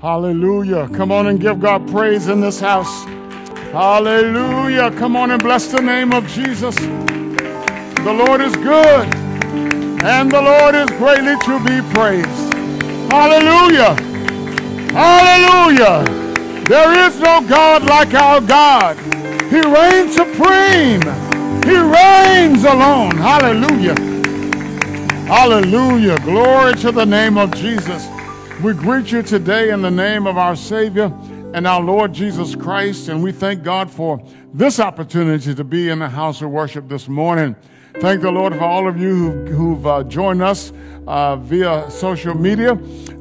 Hallelujah. Come on and give God praise in this house. Hallelujah. Come on and bless the name of Jesus. The Lord is good and the Lord is greatly to be praised. Hallelujah. Hallelujah. There is no God like our God. He reigns supreme. He reigns alone. Hallelujah. Hallelujah. Glory to the name of Jesus. We greet you today in the name of our Savior and our Lord Jesus Christ, and we thank God for this opportunity to be in the house of worship this morning. Thank the Lord for all of you who've, who've uh, joined us uh, via social media.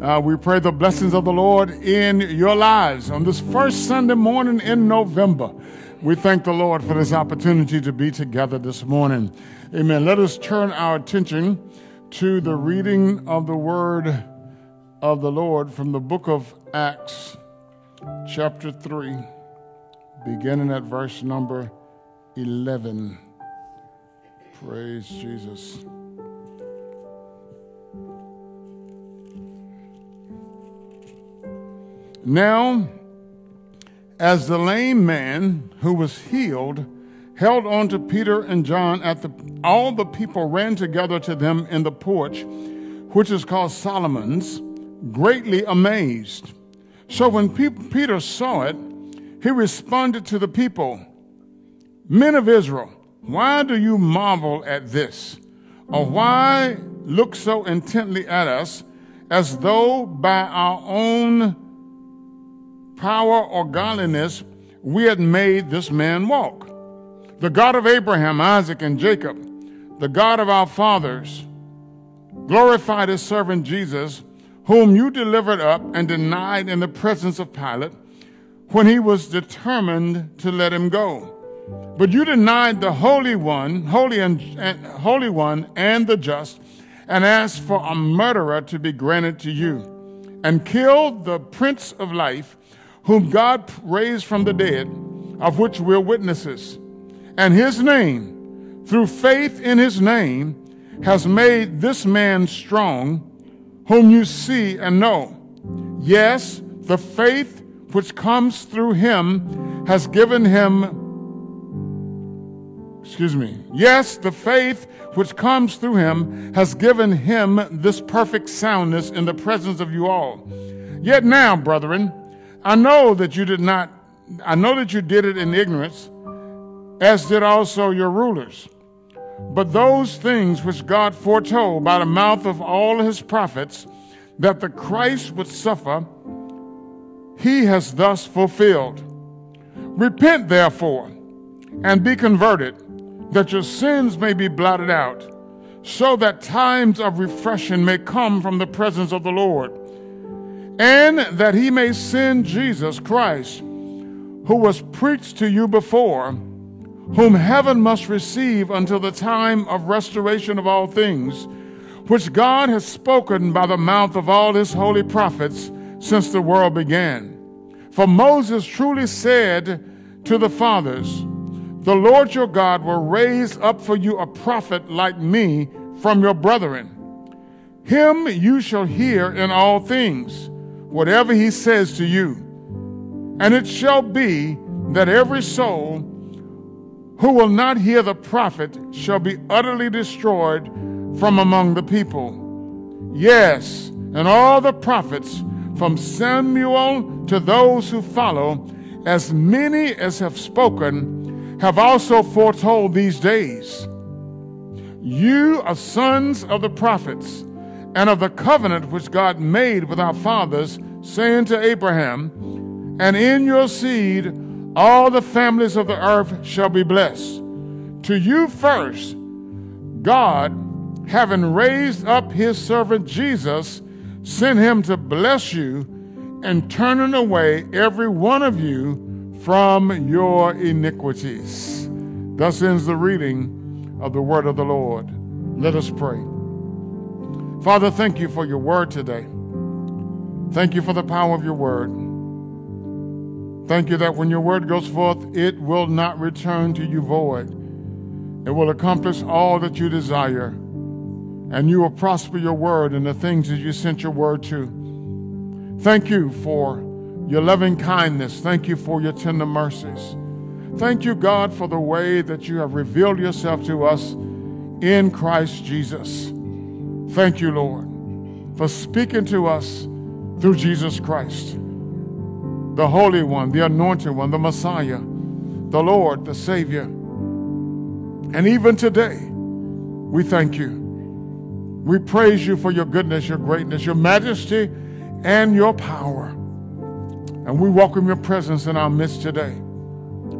Uh, we pray the blessings of the Lord in your lives on this first Sunday morning in November. We thank the Lord for this opportunity to be together this morning. Amen. Let us turn our attention to the reading of the word of the Lord from the book of Acts, chapter 3, beginning at verse number 11. Praise Jesus. Now, as the lame man who was healed held on to Peter and John at the all the people ran together to them in the porch which is called Solomon's greatly amazed. So when Pe- Peter saw it, he responded to the people Men of Israel, why do you marvel at this? Or why look so intently at us as though by our own power or godliness we had made this man walk? The God of Abraham, Isaac, and Jacob, the God of our fathers, glorified his servant Jesus whom you delivered up and denied in the presence of Pilate when he was determined to let him go. But you denied the Holy One, Holy and, and, Holy One and the just, and asked for a murderer to be granted to you, and killed the Prince of Life, whom God raised from the dead, of which we're witnesses. And his name, through faith in his name, has made this man strong whom you see and know. Yes, the faith which comes through him has given him, excuse me, yes, the faith which comes through him has given him this perfect soundness in the presence of you all. Yet now, brethren, I know that you did not, I know that you did it in ignorance, as did also your rulers. But those things which God foretold by the mouth of all his prophets that the Christ would suffer, he has thus fulfilled. Repent, therefore, and be converted, that your sins may be blotted out, so that times of refreshing may come from the presence of the Lord, and that he may send Jesus Christ, who was preached to you before whom heaven must receive until the time of restoration of all things, which God has spoken by the mouth of all his holy prophets since the world began. For Moses truly said to the fathers, The Lord your God will raise up for you a prophet like me from your brethren. Him you shall hear in all things, whatever he says to you. And it shall be that every soul who will not hear the prophet shall be utterly destroyed from among the people. Yes, and all the prophets from Samuel to those who follow, as many as have spoken, have also foretold these days. You are sons of the prophets and of the covenant which God made with our fathers, saying to Abraham, And in your seed all the families of the earth shall be blessed. To you first, God, having raised up his servant Jesus, sent him to bless you and turning away every one of you from your iniquities. Thus ends the reading of the word of the Lord. Let us pray. Father, thank you for your word today. Thank you for the power of your word. Thank you that when your word goes forth, it will not return to you void. It will accomplish all that you desire, and you will prosper your word in the things that you sent your word to. Thank you for your loving kindness. Thank you for your tender mercies. Thank you, God, for the way that you have revealed yourself to us in Christ Jesus. Thank you, Lord, for speaking to us through Jesus Christ, the Holy One, the Anointed One, the Messiah, the Lord, the Savior. And even today, we thank you. We praise you for your goodness, your greatness, your majesty, and your power. And we welcome your presence in our midst today.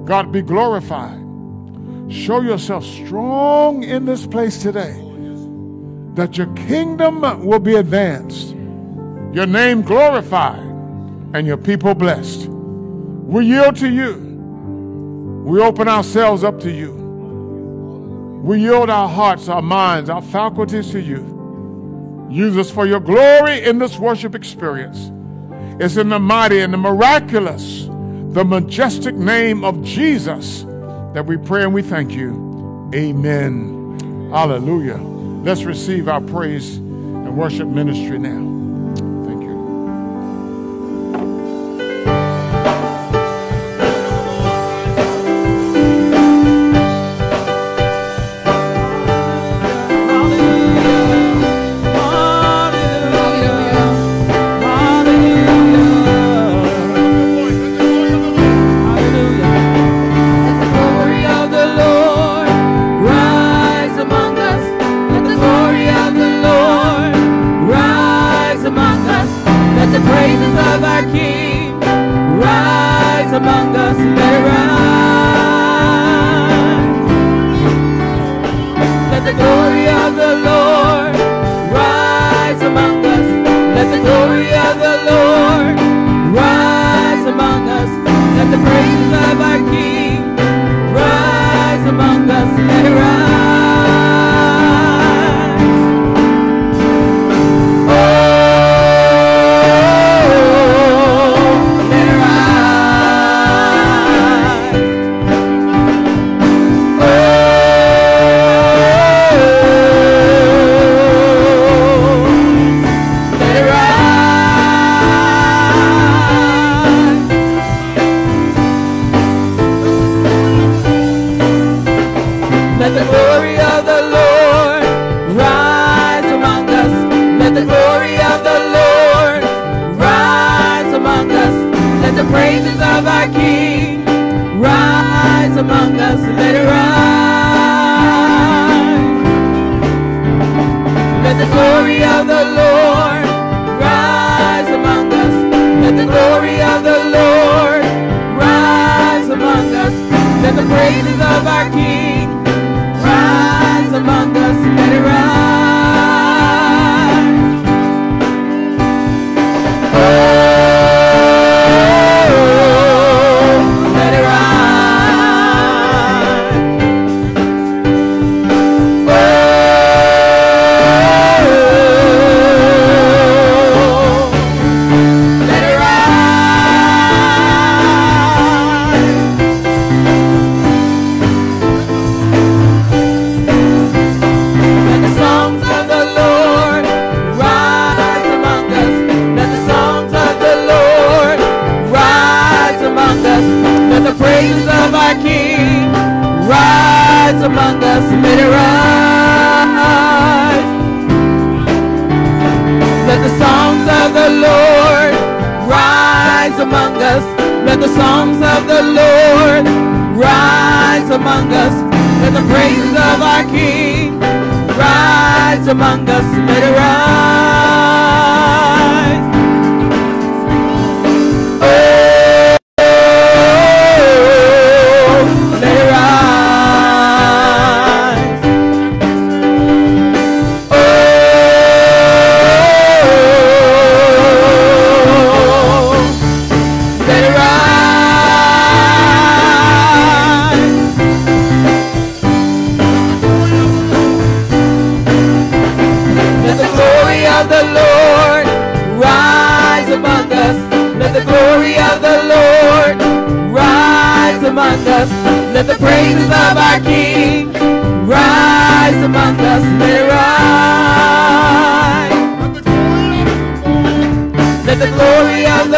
God, be glorified. Show yourself strong in this place today, that your kingdom will be advanced, your name glorified, and your people blessed. We yield to you. We open ourselves up to you. We yield our hearts, our minds, our faculties to you. Use us for your glory in this worship experience. It's in the mighty and the miraculous, the majestic name of Jesus that we pray and we thank you. Amen. Hallelujah. Let's receive our praise and worship ministry now.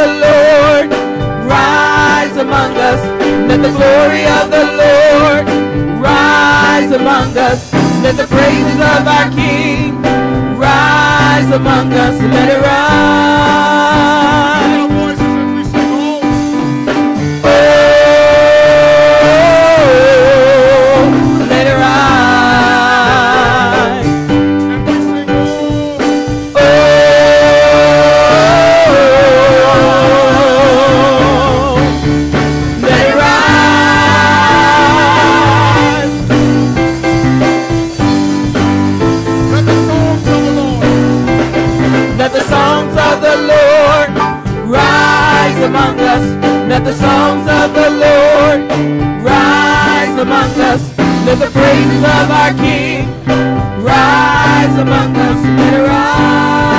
the Lord rise among us. Let the glory of the Lord rise among us. Let the praises of our King rise among us. Let it rise. among us. Let the praises of our King rise among us. Let it rise.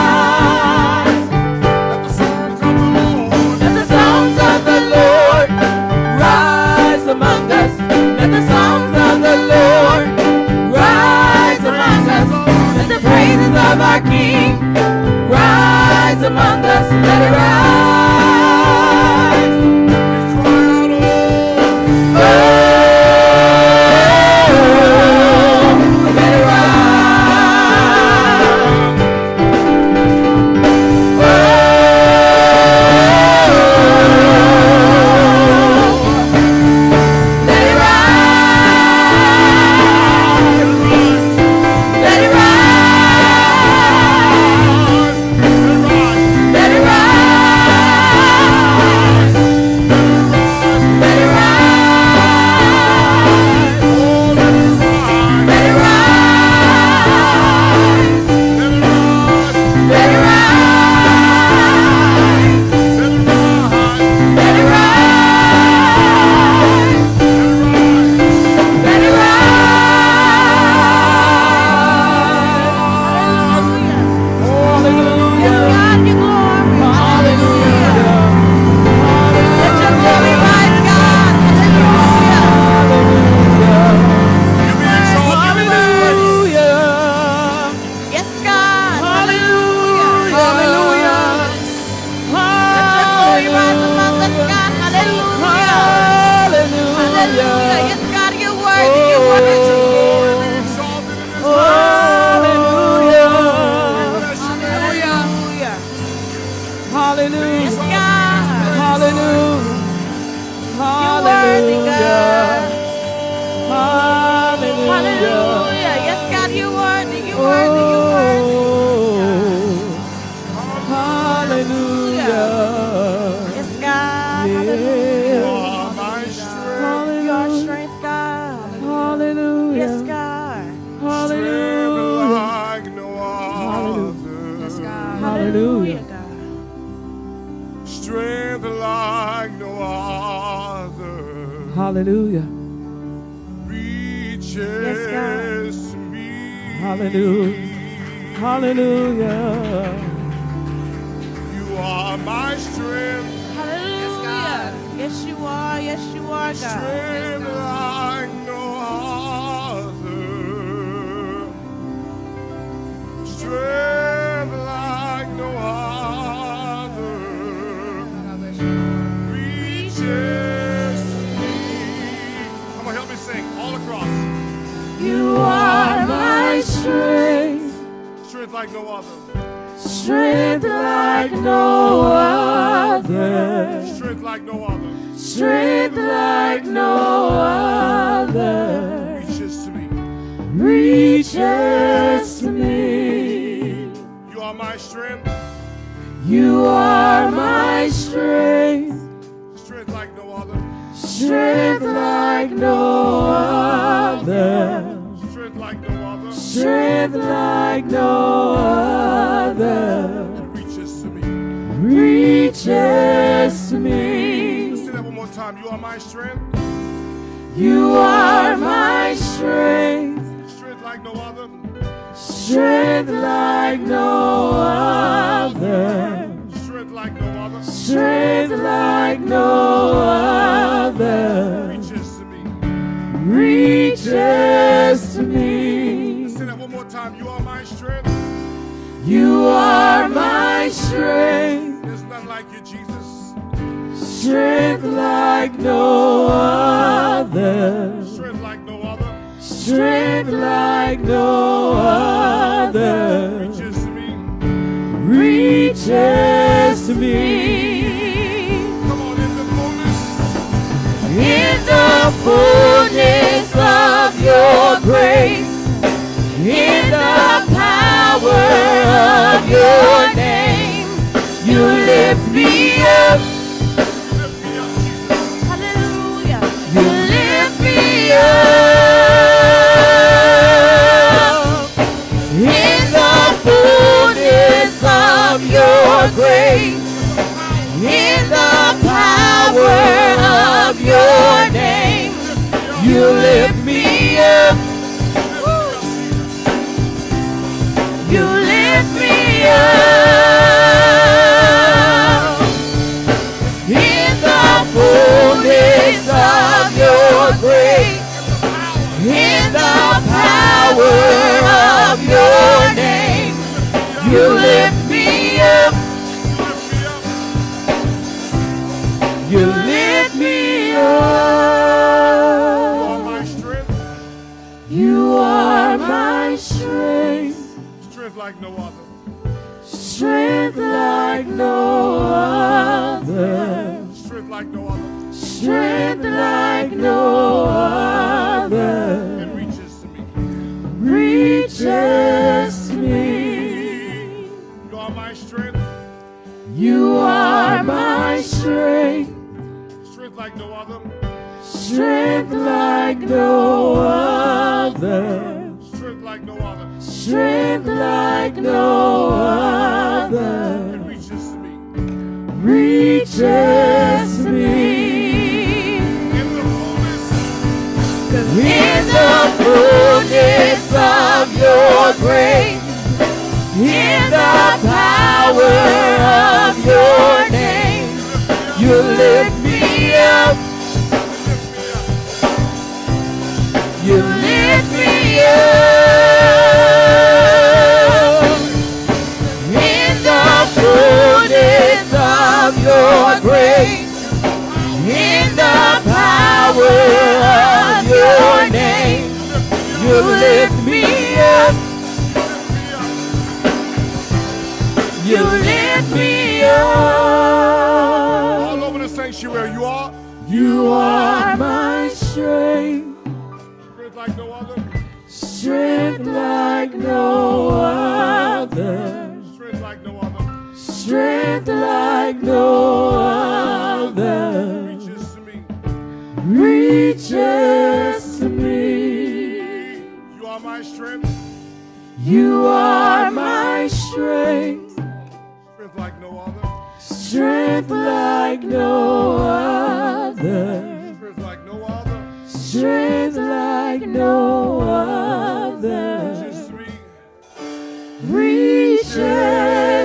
Strength like no other. Strength like no other. Strength like no other. Reaches to me. Reaches to me. Come on, in the fullness. In the fullness of your grace. In the power of your name. You lift me up. Grace, in the power of your name. You lift me up. You lift me up in the fullness of your grace, in the power of your name. You lift Strength like no other It reaches to me. reaches me. You are my strength. You are my strength, Strength like no other. strength like no other, Strength like no other. strength like no It reaches to me. reaches fullness of your grace, in the power of your name, you lift me up. You lift me up. In the fullness of your grace, in the power you lift me up. You lift me up. All over the sanctuary. You are. You are my strength, Strength like no other. strength like no other, Strength like no other. strength like no other. Reaches to me. reaches You are my strength, Strength like no other. strength like no other, Strength like no other. strength like no other. Reaches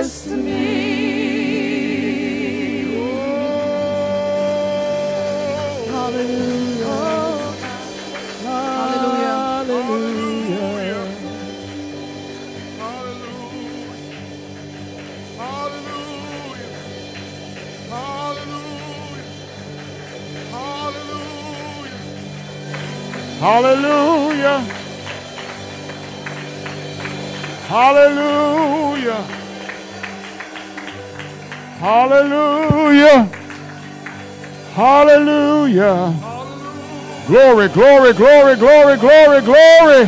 Hallelujah. Hallelujah. Hallelujah. Hallelujah. Glory, glory, glory, glory, glory, glory.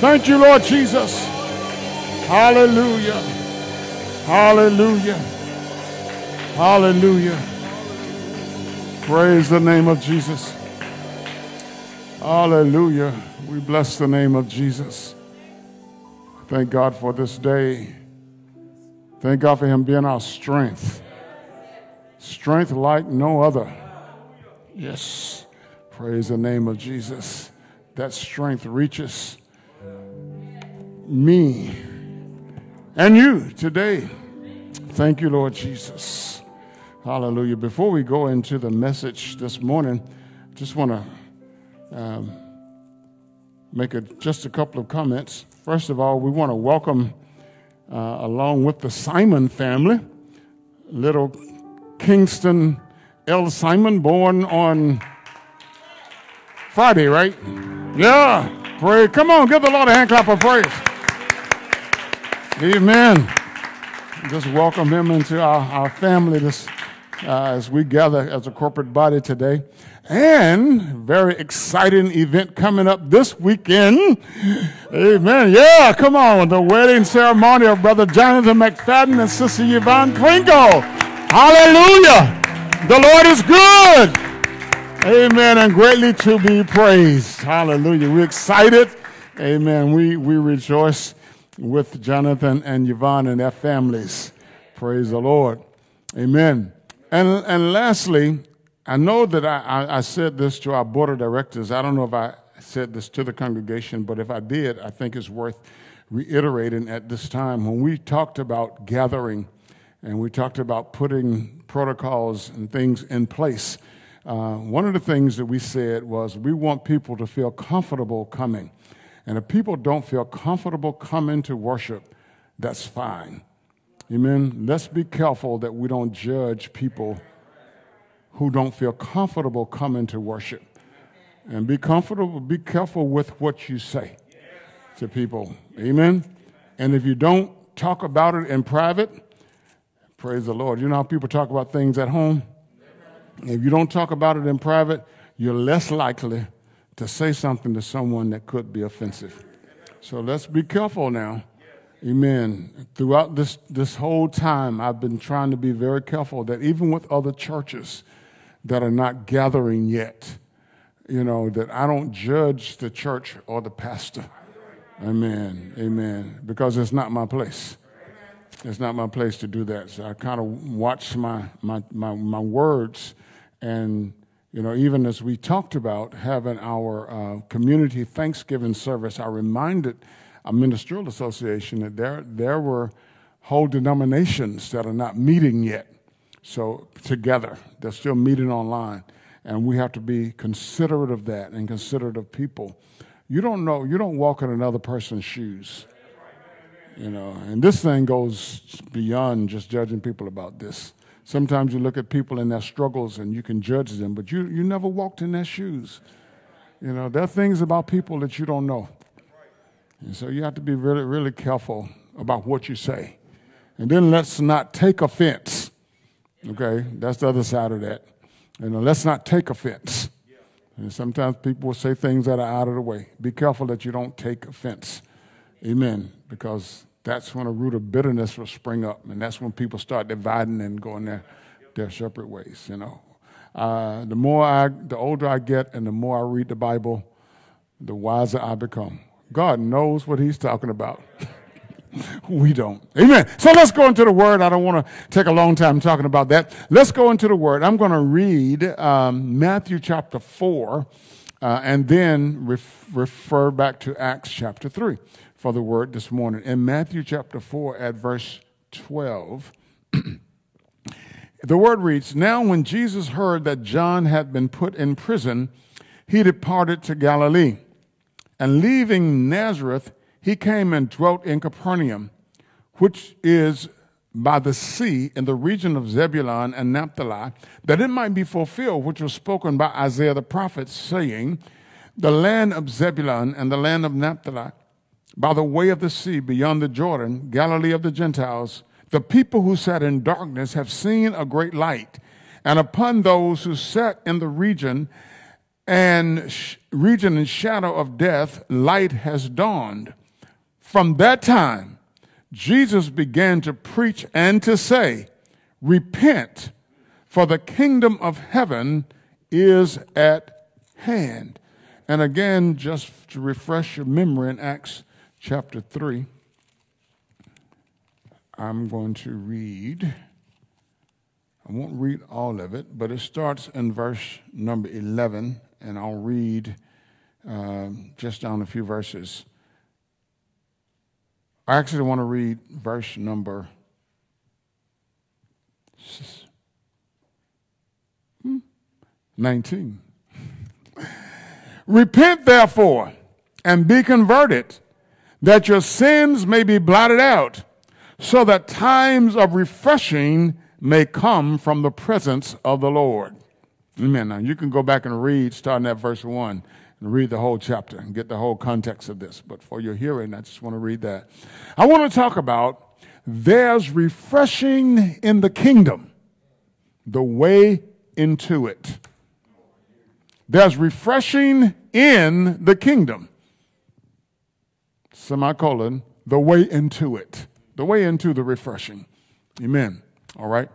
Thank you, Lord Jesus. Hallelujah. Hallelujah. Hallelujah. Praise the name of Jesus. Hallelujah. We bless the name of Jesus. Thank God for this day. Thank God for Him being our strength. Strength like no other. Yes. Praise the name of Jesus. That strength reaches me and you today. Thank you, Lord Jesus. Hallelujah. Before we go into the message this morning, just want to um, make a, just a couple of comments. First of all, we want to welcome, uh, along with the Simon family, little Kingston L. Simon, born on Friday, right? Yeah. Pray. Come on, give the Lord a hand clap of praise. Amen. Just welcome him into our, our family this, uh, as we gather as a corporate body today. And very exciting event coming up this weekend. Amen. Yeah, come on. The wedding ceremony of Brother Jonathan McFadden and Sister Yvonne Pringle. Hallelujah. The Lord is good. Amen. And greatly to be praised. Hallelujah. We're excited. Amen. We, we rejoice with Jonathan and Yvonne and their families. Praise the Lord. Amen. And, and lastly, I know that I, I, I said this to our board of directors. I don't know if I said this to the congregation, but if I did, I think it's worth reiterating at this time. When we talked about gathering and we talked about putting protocols and things in place, uh, one of the things that we said was we want people to feel comfortable coming. And if people don't feel comfortable coming to worship, that's fine. Amen. Let's be careful that we don't judge people who don't feel comfortable coming to worship. And be comfortable, be careful with what you say to people. Amen. And if you don't talk about it in private, praise the Lord. You know how people talk about things at home? If you don't talk about it in private, you're less likely to say something to someone that could be offensive. So let's be careful now. Amen. Throughout this, this whole time, I've been trying to be very careful that even with other churches that are not gathering yet, you know, that I don't judge the church or the pastor. Amen. Amen. Because it's not my place. It's not my place to do that. So I kind of watch my, my, my, my words and you know, even as we talked about having our uh, community Thanksgiving service, I reminded a ministerial association that there, there were whole denominations that are not meeting yet. So together, they're still meeting online. And we have to be considerate of that and considerate of people. You don't know, you don't walk in another person's shoes. You know, and this thing goes beyond just judging people about this. Sometimes you look at people in their struggles and you can judge them, but you, you never walked in their shoes. You know, there are things about people that you don't know. And so you have to be really, really careful about what you say. And then let's not take offense. Okay? That's the other side of that. And let's not take offense. And sometimes people will say things that are out of the way. Be careful that you don't take offense. Amen. Because that's when a root of bitterness will spring up, and that's when people start dividing and going their, their separate ways. You know, uh, the more I, the older I get, and the more I read the Bible, the wiser I become. God knows what He's talking about. we don't. Amen. So let's go into the Word. I don't want to take a long time talking about that. Let's go into the Word. I'm going to read um, Matthew chapter four, uh, and then ref- refer back to Acts chapter three for the word this morning. In Matthew chapter 4 at verse 12, the word reads Now, when Jesus heard that John had been put in prison, he departed to Galilee. And leaving Nazareth, he came and dwelt in Capernaum, which is by the sea in the region of Zebulun and Naphtali, that it might be fulfilled which was spoken by Isaiah the prophet, saying, The land of Zebulun and the land of Naphtali by the way of the sea beyond the Jordan, Galilee of the Gentiles, the people who sat in darkness have seen a great light. And upon those who sat in the region and region and shadow of death, light has dawned. From that time, Jesus began to preach and to say, Repent, for the kingdom of heaven is at hand. And again, just to refresh your memory in Acts chapter 3. I'm going to read, I won't read all of it, but it starts in verse number 11, and I'll read uh, just down a few verses. I actually want to read verse number hmm, 19. Repent, therefore, and be converted that your sins may be blotted out, so that times of refreshing may come from the presence of the Lord. Amen. Now you can go back and read, starting at verse 1, and read the whole chapter and get the whole context of this. But for your hearing, I just want to read that. I want to talk about there's refreshing in the kingdom, the way into it. There's refreshing in the kingdom, semicolon, the way into it, the way into the refreshing. Amen. All right.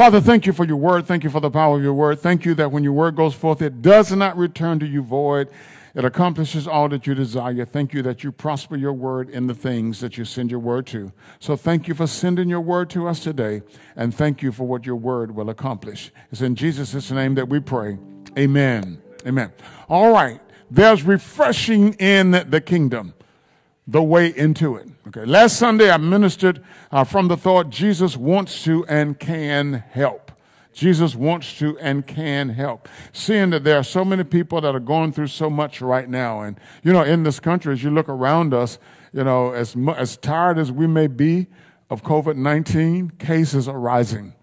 Father, thank you for your word. Thank you for the power of your word. Thank you that when your word goes forth, it does not return to you void. It accomplishes all that you desire. Thank you that you prosper your word in the things that you send your word to. So thank you for sending your word to us today, and thank you for what your word will accomplish. It's in Jesus' name that we pray. Amen. Amen. All right. There's refreshing in the kingdom, the way into it. Okay. Last Sunday, I ministered uh, from the thought Jesus wants to and can help. Jesus wants to and can help. Seeing that there are so many people that are going through so much right now. And, you know, in this country, as you look around us, you know, as, as tired as we may be of COVID 19, cases are rising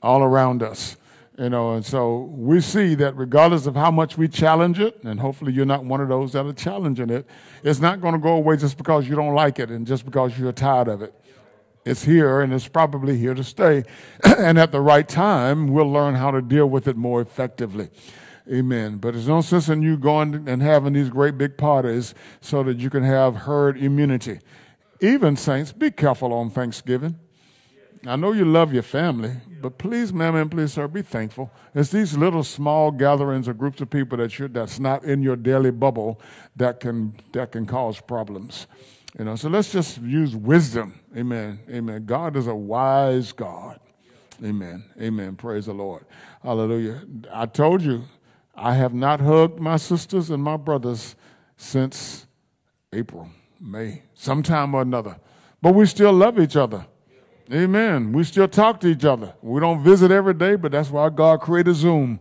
all around us. You know, and so we see that regardless of how much we challenge it, and hopefully you're not one of those that are challenging it, it's not going to go away just because you don't like it and just because you're tired of it. It's here and it's probably here to stay. and at the right time, we'll learn how to deal with it more effectively. Amen. But there's no sense in you going and having these great big parties so that you can have herd immunity. Even saints, be careful on Thanksgiving. I know you love your family, but please, ma'am, and please, sir, be thankful. It's these little small gatherings or groups of people that you that's not in your daily bubble that can that can cause problems. You know, so let's just use wisdom. Amen. Amen. God is a wise God. Amen. Amen. Praise the Lord. Hallelujah. I told you, I have not hugged my sisters and my brothers since April, May, sometime or another. But we still love each other. Amen. We still talk to each other. We don't visit every day, but that's why God created Zoom.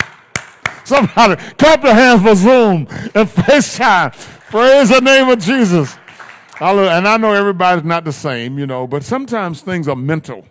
Somebody clap your hands for Zoom and FaceTime. Praise the name of Jesus. And I know everybody's not the same, you know, but sometimes things are mental.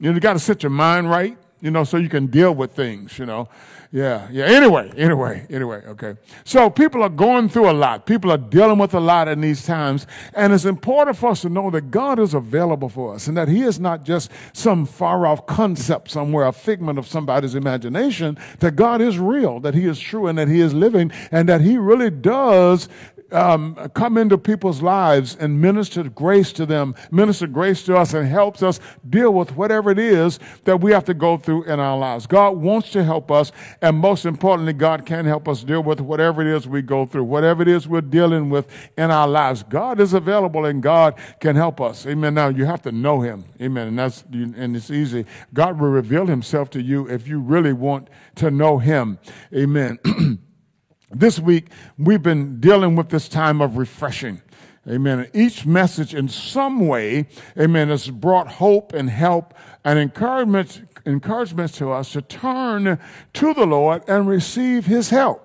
You know, you got to set your mind right, you know, so you can deal with things, you know. Yeah, yeah. Anyway, anyway, anyway, okay. So people are going through a lot. People are dealing with a lot in these times. And it's important for us to know that God is available for us and that He is not just some far off concept somewhere, a figment of somebody's imagination, that God is real, that He is true, and that He is living, and that He really does um, come into people's lives and minister grace to them, minister grace to us, and helps us deal with whatever it is that we have to go through in our lives. God wants to help us, and most importantly, God can help us deal with whatever it is we go through, whatever it is we're dealing with in our lives. God is available, and God can help us. Amen. Now you have to know Him. Amen. And that's and it's easy. God will reveal Himself to you if you really want to know Him. Amen. This week, we've been dealing with this time of refreshing. Amen. Each message, in some way, amen, has brought hope and help and encouragement, encouragement to us to turn to the Lord and receive His help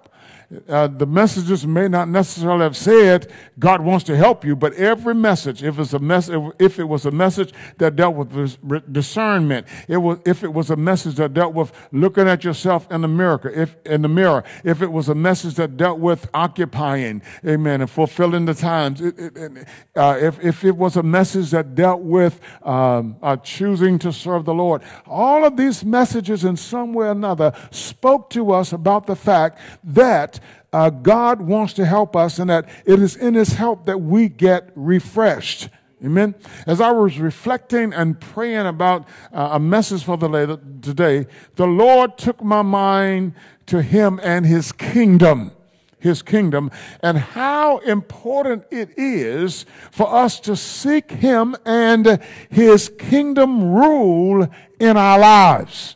uh, the messages may not necessarily have said God wants to help you, but every message, if it's a mess, if it was a message that dealt with discernment, it was if it was a message that dealt with looking at yourself in the mirror, if in the mirror, if it was a message that dealt with occupying, amen, and fulfilling the times, it, it, uh, if if it was a message that dealt with um, uh, choosing to serve the Lord, all of these messages, in some way or another, spoke to us about the fact that uh, God wants to help us and that it is in His help that we get refreshed. Amen. As I was reflecting and praying about uh, a message for the later today, the Lord took my mind to Him and His kingdom. His kingdom and how important it is for us to seek Him and His kingdom rule in our lives.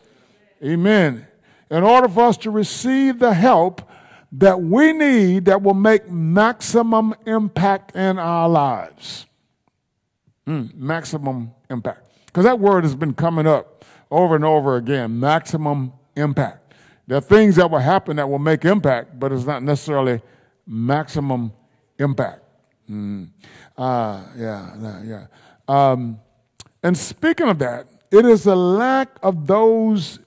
Amen. In order for us to receive the help that we need that will make maximum impact in our lives. Mm, maximum impact. Because that word has been coming up over and over again maximum impact. There are things that will happen that will make impact, but it's not necessarily maximum impact. Mm. Uh, yeah, yeah. Um, And speaking of that, it is the lack of those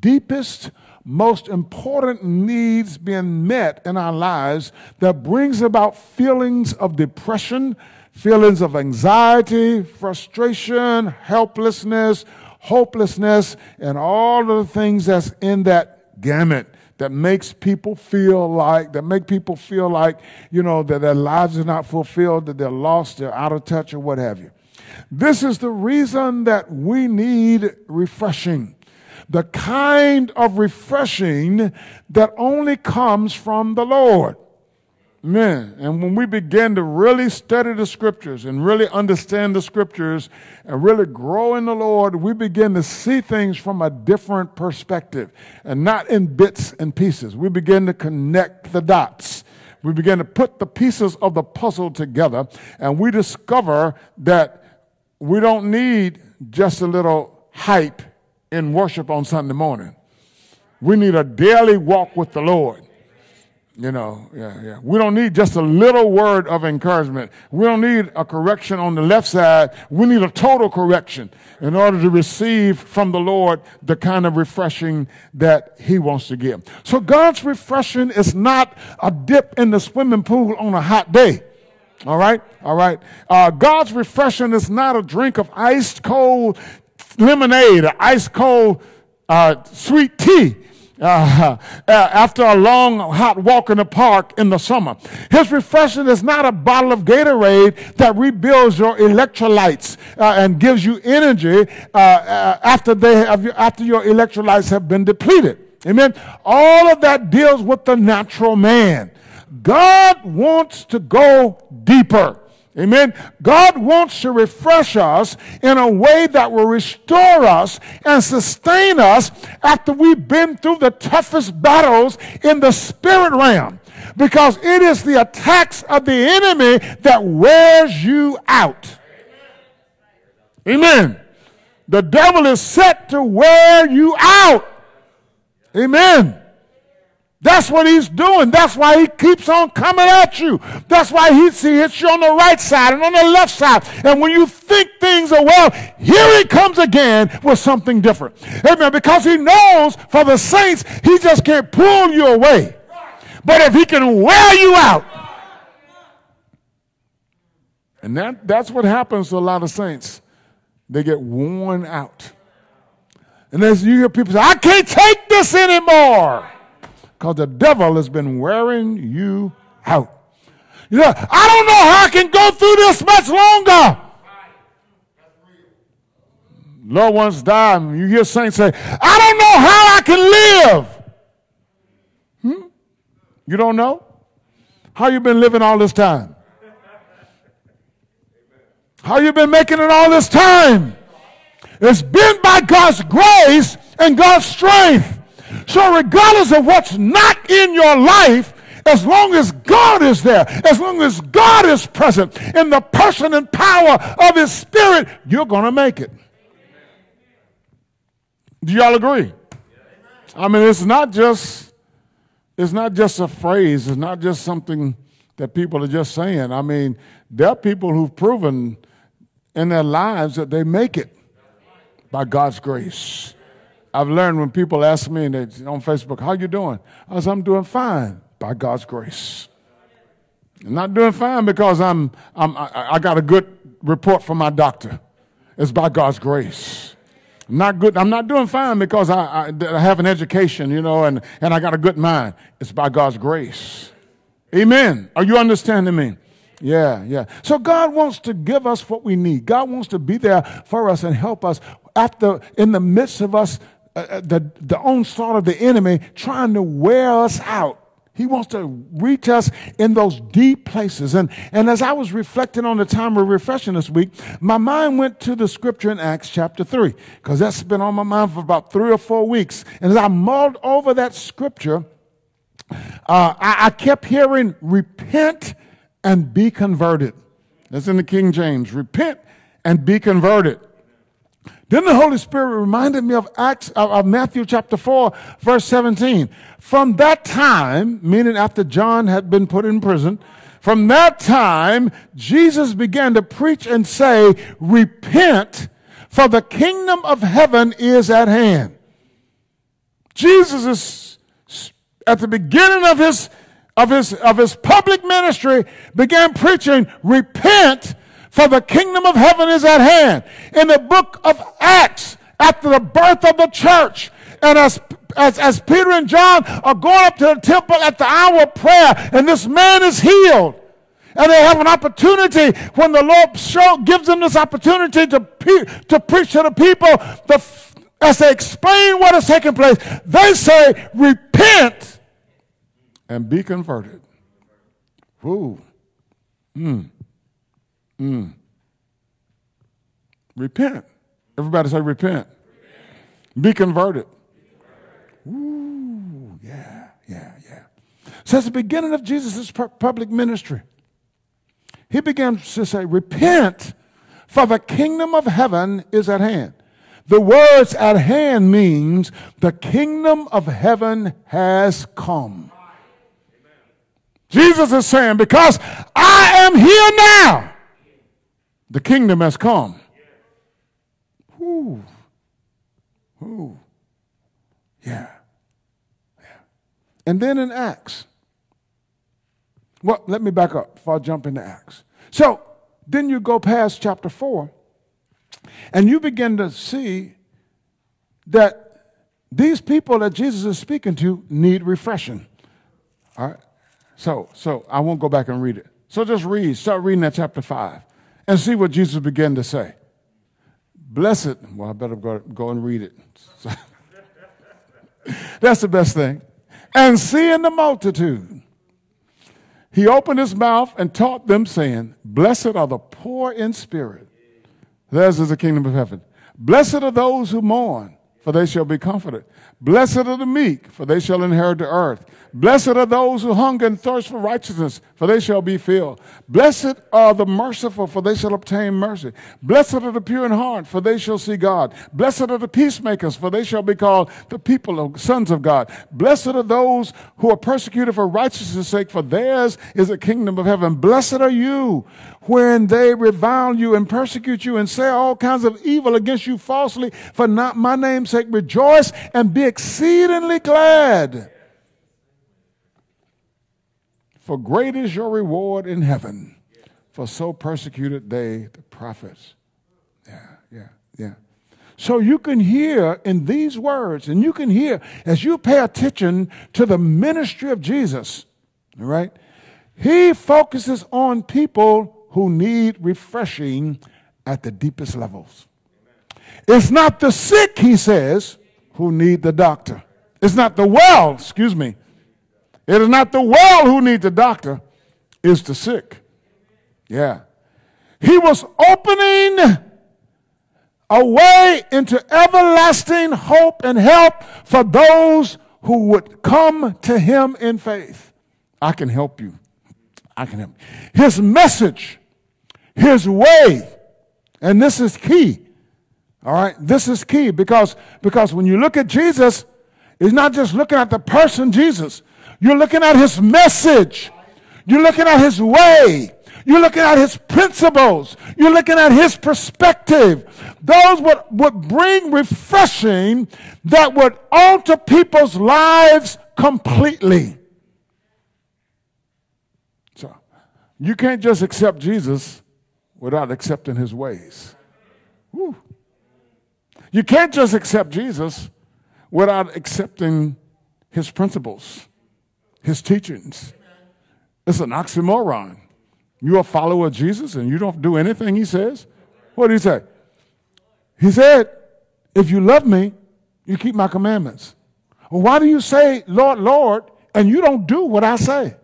deepest, most important needs being met in our lives that brings about feelings of depression, feelings of anxiety, frustration, helplessness, hopelessness, and all of the things that's in that gamut that makes people feel like, that make people feel like, you know, that their lives are not fulfilled, that they're lost, they're out of touch, or what have you. This is the reason that we need refreshing. The kind of refreshing that only comes from the Lord. Man, and when we begin to really study the scriptures and really understand the scriptures and really grow in the Lord, we begin to see things from a different perspective and not in bits and pieces. We begin to connect the dots. We begin to put the pieces of the puzzle together and we discover that we don't need just a little hype in worship on Sunday morning. We need a daily walk with the Lord. You know, yeah, yeah. We don't need just a little word of encouragement. We don't need a correction on the left side. We need a total correction in order to receive from the Lord the kind of refreshing that He wants to give. So God's refreshing is not a dip in the swimming pool on a hot day. All right, all right. Uh, God's refreshing is not a drink of ice cold lemonade, or ice cold uh, sweet tea uh, after a long hot walk in the park in the summer. His refreshment is not a bottle of Gatorade that rebuilds your electrolytes uh, and gives you energy uh, uh after they have, after your electrolytes have been depleted. Amen. All of that deals with the natural man. God wants to go deeper. Amen. God wants to refresh us in a way that will restore us and sustain us after we've been through the toughest battles in the spirit realm. Because it is the attacks of the enemy that wears you out. Amen. The devil is set to wear you out. Amen. That's what he's doing. That's why he keeps on coming at you. That's why he, hits you on the right side and on the left side. And when you think things are well, here he comes again with something different. Amen. Because he knows for the saints, he just can't pull you away. But if he can wear you out, and that, that's what happens to a lot of saints. They get worn out. And as you hear people say, I can't take this anymore because the devil has been wearing you out. You know, I don't know how I can go through this much longer. Loved ones die, and you hear saints say, I don't know how I can live. Hmm? You don't know? How you been living all this time? How you been making it all this time? It's been by God's grace and God's strength. So, regardless of what's not in your life, as long as God is there, as long as God is present in the person and power of His Spirit, you're going to make it. Do y'all agree? I mean, it's not just it's not just a phrase. It's not just something that people are just saying. I mean, there are people who've proven in their lives that they make it by God's grace. I've learned when people ask me on Facebook, how you doing? I said, I'm doing fine by God's grace. I'm not doing fine because I'm, I'm, I, I got a good report from my doctor. It's by God's grace. I'm not good. I'm not doing fine because I, I, I have an education, you know, and, and I got a good mind. It's by God's grace. Amen. Are you understanding me? Yeah, yeah. So God wants to give us what we need. God wants to be there for us and help us after in the midst of us uh, uh, the, the onslaught of the enemy trying to wear us out. He wants to reach us in those deep places. And, and as I was reflecting on the time of refreshing this week, my mind went to the scripture in Acts chapter 3, because that's been on my mind for about three or four weeks. And as I mulled over that scripture, uh, I, I kept hearing, repent and be converted. That's in the King James. Repent and be converted. Then the Holy Spirit reminded me of Acts of Matthew chapter 4, verse 17. From that time, meaning after John had been put in prison, from that time, Jesus began to preach and say, Repent, for the kingdom of heaven is at hand. Jesus is at the beginning of his of his of his public ministry began preaching, repent, for the kingdom of heaven is at hand. In the book of Acts, after the birth of the church, and as as, as Peter and John are going up to the temple at the hour of prayer, and this man is healed. And they have an opportunity when the Lord show, gives them this opportunity to, to preach to the people. The, as they explain what is taking place, they say, Repent and be converted. Whoo. Mm. Mm. Repent. Everybody say, Repent. Be converted. Ooh, yeah, yeah, yeah. At the beginning of Jesus' public ministry, he began to say, Repent, for the kingdom of heaven is at hand. The words at hand means the kingdom of heaven has come. Jesus is saying, Because I am here now, the kingdom has come. Ooh. Ooh. Yeah. yeah. And then in Acts, well, let me back up before I jump into Acts. So then you go past chapter 4, and you begin to see that these people that Jesus is speaking to need refreshing. All right? So, so I won't go back and read it. So just read, start reading that chapter 5 and see what Jesus began to say. Blessed, well, I better go, go and read it. That's the best thing. And seeing the multitude, he opened his mouth and taught them, saying, Blessed are the poor in spirit. Theirs is the kingdom of heaven. Blessed are those who mourn, for they shall be comforted. Blessed are the meek, for they shall inherit the earth. Blessed are those who hunger and thirst for righteousness, for they shall be filled. Blessed are the merciful, for they shall obtain mercy. Blessed are the pure in heart, for they shall see God. Blessed are the peacemakers, for they shall be called the people of sons of God. Blessed are those who are persecuted for righteousness' sake, for theirs is the kingdom of heaven. Blessed are you when they revile you and persecute you and say all kinds of evil against you falsely for not my name's sake. Rejoice and be exceedingly glad for great is your reward in heaven, for so persecuted they the prophets. Yeah, yeah, yeah. So you can hear in these words, and you can hear as you pay attention to the ministry of Jesus, all right? He focuses on people who need refreshing at the deepest levels. It's not the sick, he says, who need the doctor. It's not the well, excuse me, it is not the well who need the doctor, it's the sick. Yeah. He was opening a way into everlasting hope and help for those who would come to him in faith. I can help you. I can help. His message, his way, and this is key. All right, this is key because because when you look at Jesus, it's not just looking at the person Jesus. You're looking at his message. You're looking at his way. You're looking at his principles. You're looking at his perspective. Those would, would bring refreshing that would alter people's lives completely. So you can't just accept Jesus without accepting his ways. Whew. You can't just accept Jesus without accepting his principles his teachings. It's an oxymoron. You're a follower of Jesus and you don't do anything he says? What did he say? He said, If you love me, you keep my commandments. Well, why do you say, Lord, Lord, and you don't do what I say?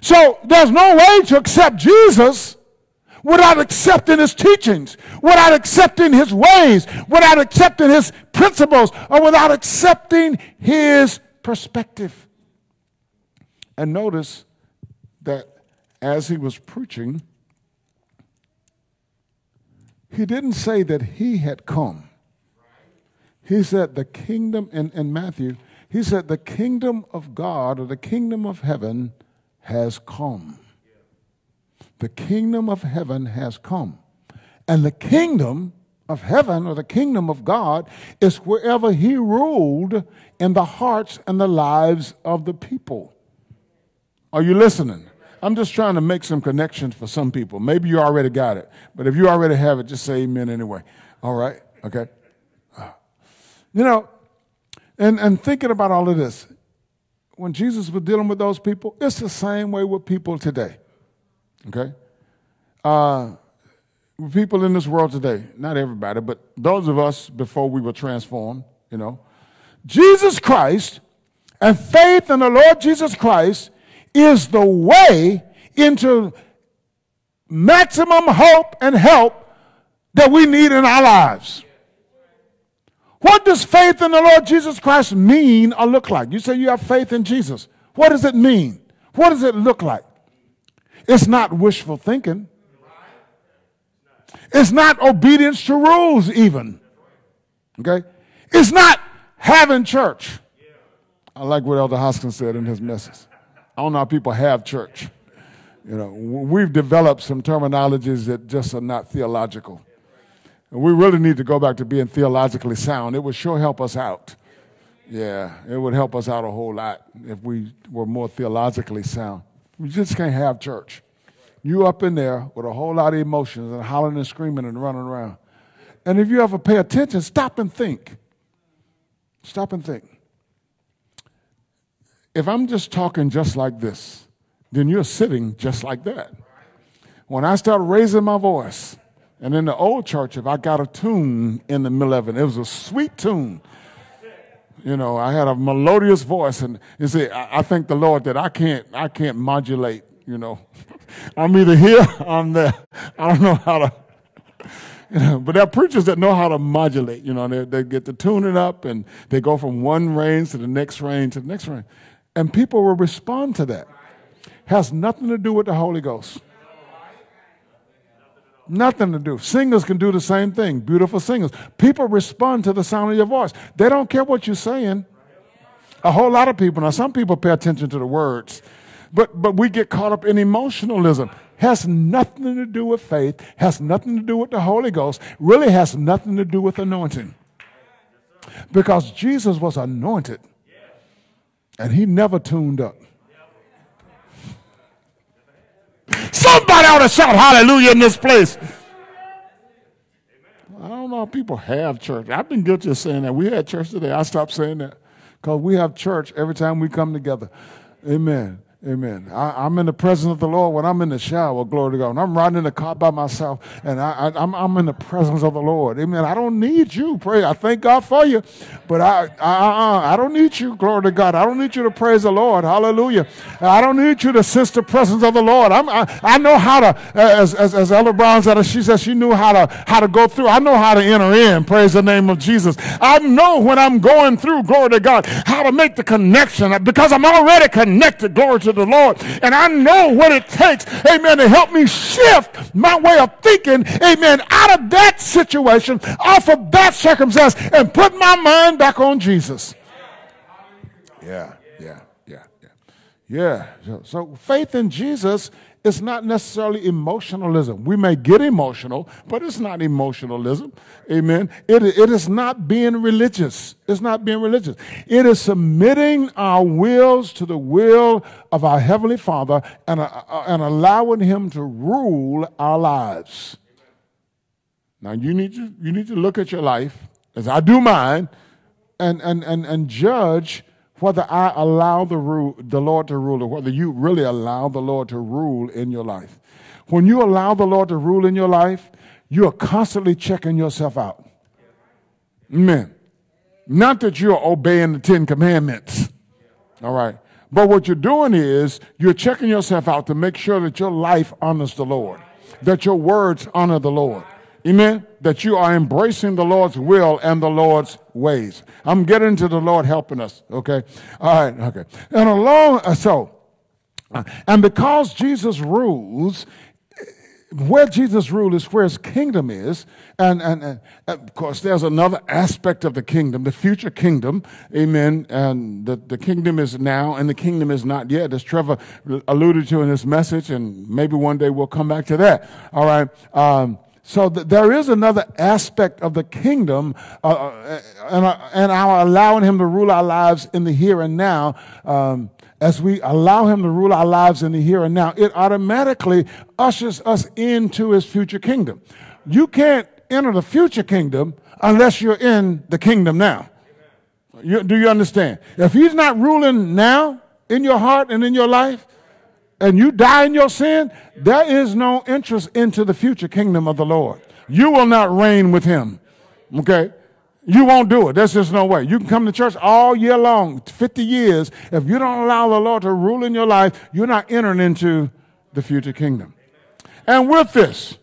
So there's no way to accept Jesus without accepting his teachings, without accepting his ways, without accepting his principles, or without accepting his perspective. And notice that as he was preaching, he didn't say that he had come. He said the kingdom, in, in Matthew, he said the kingdom of God or the kingdom of heaven has come. The kingdom of heaven has come. And the kingdom of heaven or the kingdom of God is wherever he ruled in the hearts and the lives of the people. Are you listening? I'm just trying to make some connections for some people. Maybe you already got it, but if you already have it, just say amen anyway. All right? Okay? You know, and, and thinking about all of this, when Jesus was dealing with those people, it's the same way with people today. Okay? Uh, people in this world today, not everybody, but those of us before we were transformed, you know, Jesus Christ and faith in the Lord Jesus Christ is the way into maximum hope and help that we need in our lives. What does faith in the Lord Jesus Christ mean or look like? You say you have faith in Jesus. What does it mean? What does it look like? It's not wishful thinking. It's not obedience to rules, even. Okay? It's not having church. I like what Elder Hoskins said in his message. I don't know how people have church. You know, we've developed some terminologies that just are not theological. And we really need to go back to being theologically sound. It would sure help us out. Yeah, it would help us out a whole lot if we were more theologically sound. We just can't have church. You up in there with a whole lot of emotions and hollering and screaming and running around. And if you ever pay attention, stop and think. Stop and think if I'm just talking just like this, then you're sitting just like that. When I start raising my voice, and in the old church, if I got a tune in the middle of it, it was a sweet tune. You know, I had a melodious voice, and you see, I, I thank the Lord that I can't, I can't modulate. You know, I'm either here, I'm there. I don't know how to. You know, but there are preachers that know how to modulate. You know, they, they get the tuning up, and they go from one range to the next range to the next range and people will respond to that. Has nothing to do with the Holy Ghost. Nothing to do. Singers can do the same thing. Beautiful singers. People respond to the sound of your voice. They don't care what you're saying. A whole lot of people. Now, some people pay attention to the words, but but we get caught up in emotionalism. Has nothing to do with faith. Has nothing to do with the Holy Ghost. Really has nothing to do with anointing. Because Jesus was anointed. And he never tuned up. Somebody ought to shout hallelujah in this place. I don't know if people have church. I've been guilty of saying that. We had church today. I stopped saying that because we have church every time we come together. Amen. Amen. I, am in the presence of the Lord when I'm in the shower. Glory to God. When I'm riding in the car by myself and I, am I'm, I'm in the presence of the Lord. Amen. I don't need you. Pray. I thank God for you, but I, I, uh, uh, I don't need you. Glory to God. I don't need you to praise the Lord. Hallelujah. I don't need you to sense the presence of the Lord. I'm, I, I know how to, as, as, as Elder Brown said, she said she knew how to, how to go through. I know how to enter in. Praise the name of Jesus. I know when I'm going through, glory to God, how to make the connection because I'm already connected. Glory to the Lord. And I know what it takes, amen, to help me shift my way of thinking, amen, out of that situation, off of that circumstance, and put my mind back on Jesus. Yeah, yeah, yeah, yeah. Yeah. So faith in Jesus it's not necessarily emotionalism. We may get emotional, but it's not emotionalism. Amen. It, it is not being religious. It's not being religious. It is submitting our wills to the will of our Heavenly Father and, uh, uh and allowing Him to rule our lives. Now, you need, to, you need to look at your life, as I do mine, and, and, and, and judge whether I allow the, rule, the Lord to rule or whether you really allow the Lord to rule in your life. When you allow the Lord to rule in your life, you are constantly checking yourself out. Amen. Not that you're obeying the Ten Commandments. All right. But what you're doing is you're checking yourself out to make sure that your life honors the Lord, that your words honor the Lord. Amen. That you are embracing the Lord's will and the Lord's ways. I'm getting to the Lord helping us. Okay. All right. Okay. And along, uh, so, uh, and because Jesus rules, where Jesus rules is where his kingdom is. And, and, and, of course, there's another aspect of the kingdom, the future kingdom. Amen. And the, the kingdom is now and the kingdom is not yet, as Trevor alluded to in his message. And maybe one day we'll come back to that. All right. Um, So th- there is another aspect of the kingdom, uh, uh, and, uh, and our allowing Him to rule our lives in the here and now. Um, as we allow Him to rule our lives in the here and now, it automatically ushers us into His future kingdom. You can't enter the future kingdom unless you're in the kingdom now. You, do you understand? If He's not ruling now in your heart and in your life, and you die in your sin, there is no interest into the future kingdom of the Lord. You will not reign with him. Okay? You won't do it. There's just no way. You can come to church all year long, 50 years. If you don't allow the Lord to rule in your life, you're not entering into the future kingdom. And with this,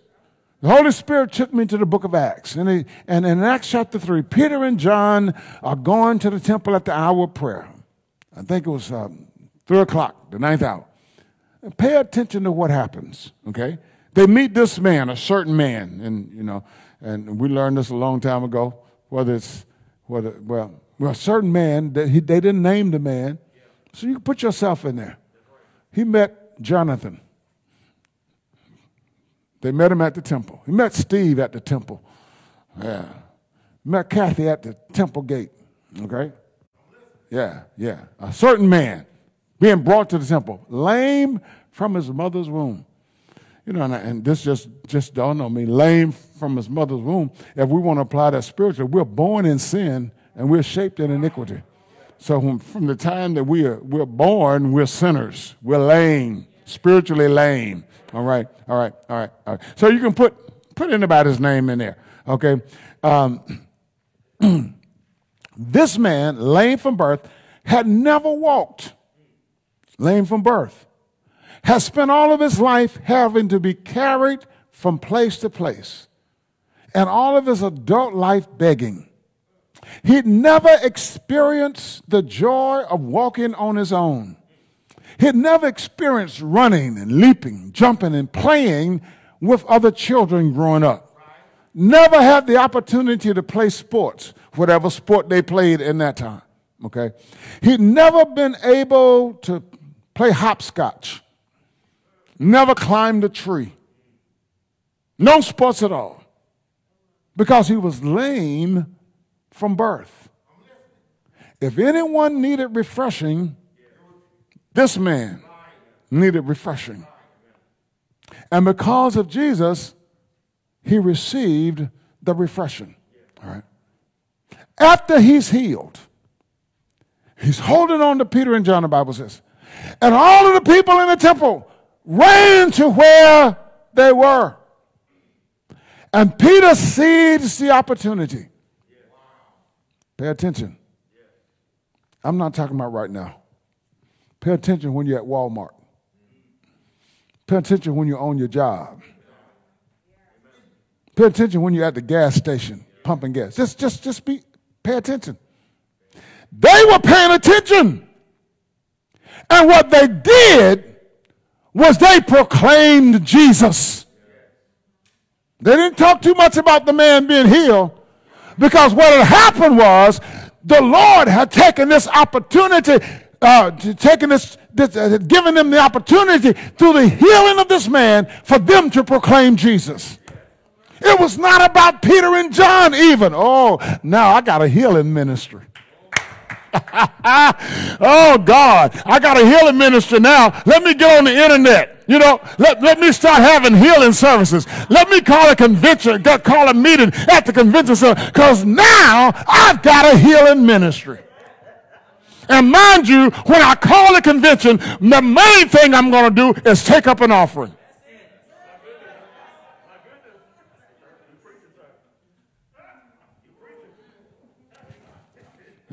the Holy Spirit took me to the book of Acts. And, he, and in Acts chapter 3, Peter and John are going to the temple at the hour of prayer. I think it was um, 3 o'clock, the ninth hour. Pay attention to what happens, okay? They meet this man, a certain man, and you know, and we learned this a long time ago. Whether it's whether well, well, a certain man he, they didn't name the man, so you can put yourself in there. He met Jonathan. They met him at the temple. He met Steve at the temple. Yeah. Met Kathy at the temple gate. Okay? Yeah, yeah. A certain man being brought to the temple, lame from his mother's womb. You know, and, and this just, just dawned on me lame from his mother's womb. If we want to apply that spiritually, we're born in sin and we're shaped in iniquity. So from, the time that we are, we're born, we're sinners. We're lame, spiritually lame. All right, all right, all right, all right. So you can put, put anybody's name in there, okay? Um, this man, lame from birth, had never walked lame from birth, has spent all of his life having to be carried from place to place, and all of his adult life begging. He'd never experienced the joy of walking on his own. He'd never experienced running and leaping, jumping and playing with other children growing up. Never had the opportunity to play sports, whatever sport they played in that time. Okay? He'd never been able to play hopscotch, never climbed a tree, no sports at all, because he was lame from birth. If anyone needed refreshing, this man needed refreshing. And because of Jesus, he received the refreshing. All right. After he's healed, he's holding on to Peter and John, the Bible says. And all of the people in the temple ran to where they were. And Peter seized the opportunity. Pay attention. I'm not talking about right now. Pay attention when you're at Walmart. Pay attention when you're on your job. Pay attention when you're at the gas station pumping gas. Just, just, just be, pay attention. They were paying attention. And what they did was they proclaimed Jesus. They didn't talk too much about the man being healed because what had happened was the Lord had taken this opportunity, uh, taken this, this uh, given them the opportunity through the healing of this man for them to proclaim Jesus. It was not about Peter and John even. Oh, now I got a healing ministry. oh God, I got a healing ministry now. Let me get on the internet. You know, let, let me start having healing services. Let me call a convention, call a meeting at the convention center because now I've got a healing ministry. And mind you, when I call a convention, the main thing I'm going to do is take up an offering.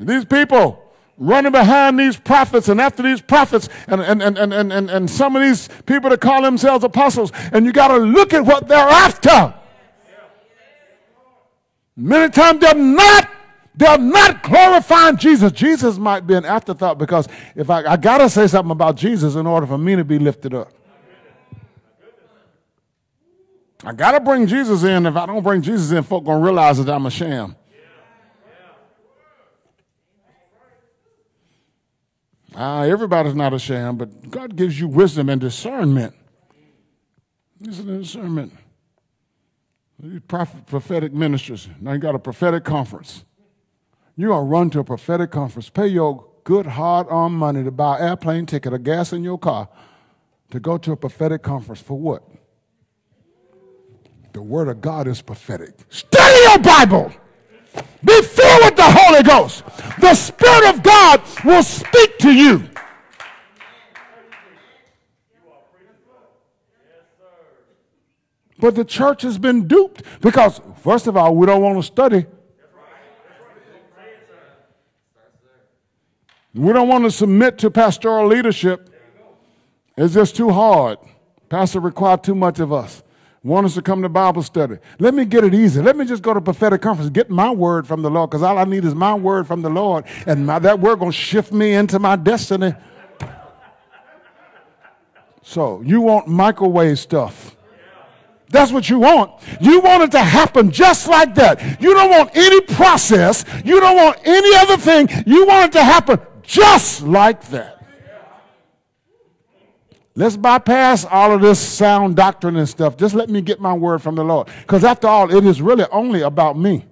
These people running behind these prophets and after these prophets and, and, and, and, and, and some of these people that call themselves apostles, and you got to look at what they're after. Many times they're not they're not glorifying Jesus. Jesus might be an afterthought because if I, I got to say something about Jesus in order for me to be lifted up. I got to bring Jesus in. If I don't bring Jesus in, folk going to realize that I'm a sham. Ah, everybody's not a sham, but God gives you wisdom and discernment. Isn't it discernment? prophetic ministers. Now you got a prophetic conference. Going to run to a prophetic conference, pay your good hard earned money to buy an airplane ticket or gas in your car to go to a prophetic conference. For what? The Word of God is prophetic. Study your Bible. Be filled with the Holy Ghost. The Spirit of God will speak to you. But the church has been duped because, first of all, we don't want to study. We don't want to submit to pastoral leadership. It's just too hard. Pastor required too much of us. Want us to come to Bible study. Let me get it easy. Let me just go to prophetic conference, get my word from the Lord, because all I need is my word from the Lord, and my, that word gonna shift me into my destiny. So you want microwave stuff. That's what you want. You want it to happen just like that. You don't want any process. You don't want any other thing. You want it to happen just like that. Let's bypass all of this sound doctrine and stuff. Just let me get my word from the Lord. Because after all, it is really only about me.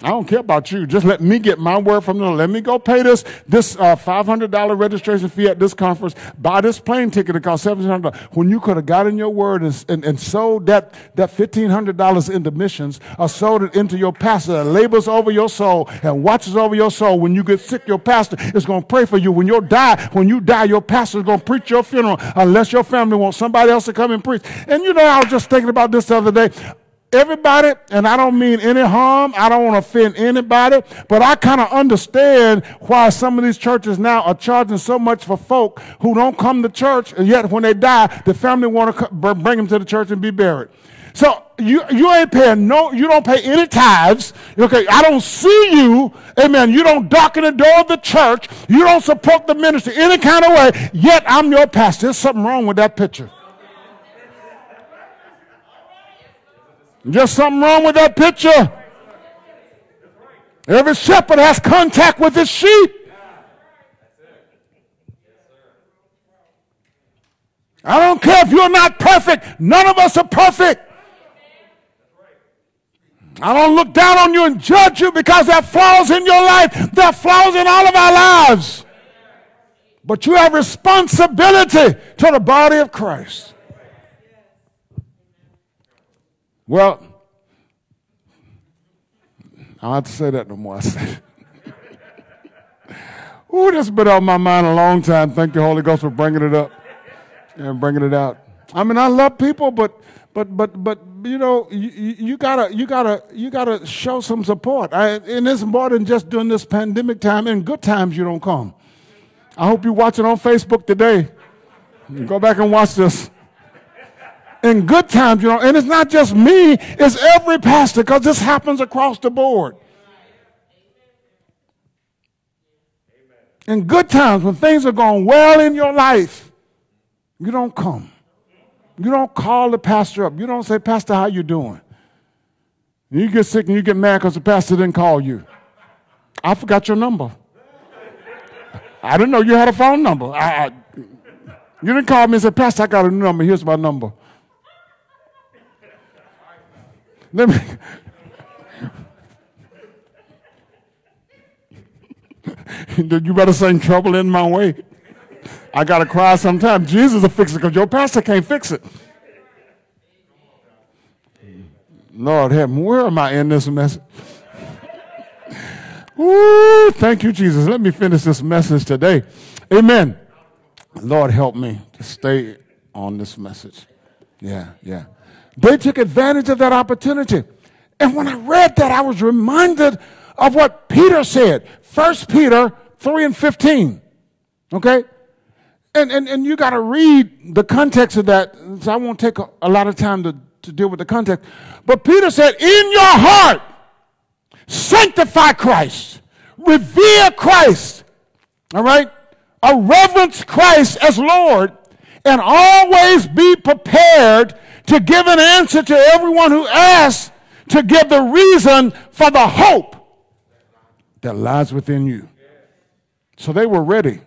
I don't care about you. Just let me get my word from them. Let me go pay this this uh, $500 registration fee at this conference. Buy this plane ticket that cost $1,700. When you could have gotten your word and, and, and sold that, that $1,500 into missions or sold it into your pastor that labors over your soul and watches over your soul. When you get sick, your pastor is going to pray for you. When you die, when you die, your pastor is going to preach your funeral unless your family wants somebody else to come and preach. And you know, I was just thinking about this the other day. Everybody, and I don't mean any harm, I don't want to offend anybody, but I kind of understand why some of these churches now are charging so much for folk who don't come to church, and yet when they die, the family want to bring them to the church and be buried. So you, you ain't paying no, you don't pay any tithes. Okay, I don't see you. Amen. You don't darken the door of the church. You don't support the ministry any kind of way. Yet I'm your pastor. There's something wrong with that picture. Just something wrong with that picture. Every shepherd has contact with his sheep. I don't care if you're not perfect. None of us are perfect. I don't look down on you and judge you because there are flaws in your life. There are flaws in all of our lives. But you have responsibility to the body of Christ. Well, I don't have to say that no more. I said, Ooh, that's been on my mind a long time. Thank you, Holy Ghost, for bringing it up and bringing it out. I mean, I love people, but but but but you know, you, you gotta you gotta you gotta show some support. I, and it's more than just during this pandemic time. In good times, you don't come. I hope you watch it on Facebook today. Go back and watch this in good times, you know, and it's not just me, it's every pastor because this happens across the board. In good times, when things are going well in your life, you don't come. You don't call the pastor up. You don't say, Pastor, how you doing? You get sick and you get mad because the pastor didn't call you. I forgot your number. I didn't know you had a phone number. I, I, you didn't call me and say, Pastor, I got a new number. Here's my number. Let me. you better sing trouble in my way. I got to cry sometimes. Jesus will fix it because your pastor can't fix it. Lord help me. Where am I in this message? Ooh, thank you, Jesus. Let me finish this message today. Amen. Lord help me to stay on this message. Yeah, yeah. They took advantage of that opportunity. And when I read that, I was reminded of what Peter said. 1 Peter 3 and 15. Okay? And, and, and you got to read the context of that. So I won't take a, a lot of time to, to deal with the context. But Peter said, In your heart, sanctify Christ, revere Christ. All right? A reverence Christ as Lord, and always be prepared to give an answer to everyone who asks, to give the reason for the hope that lies within you. So they were ready.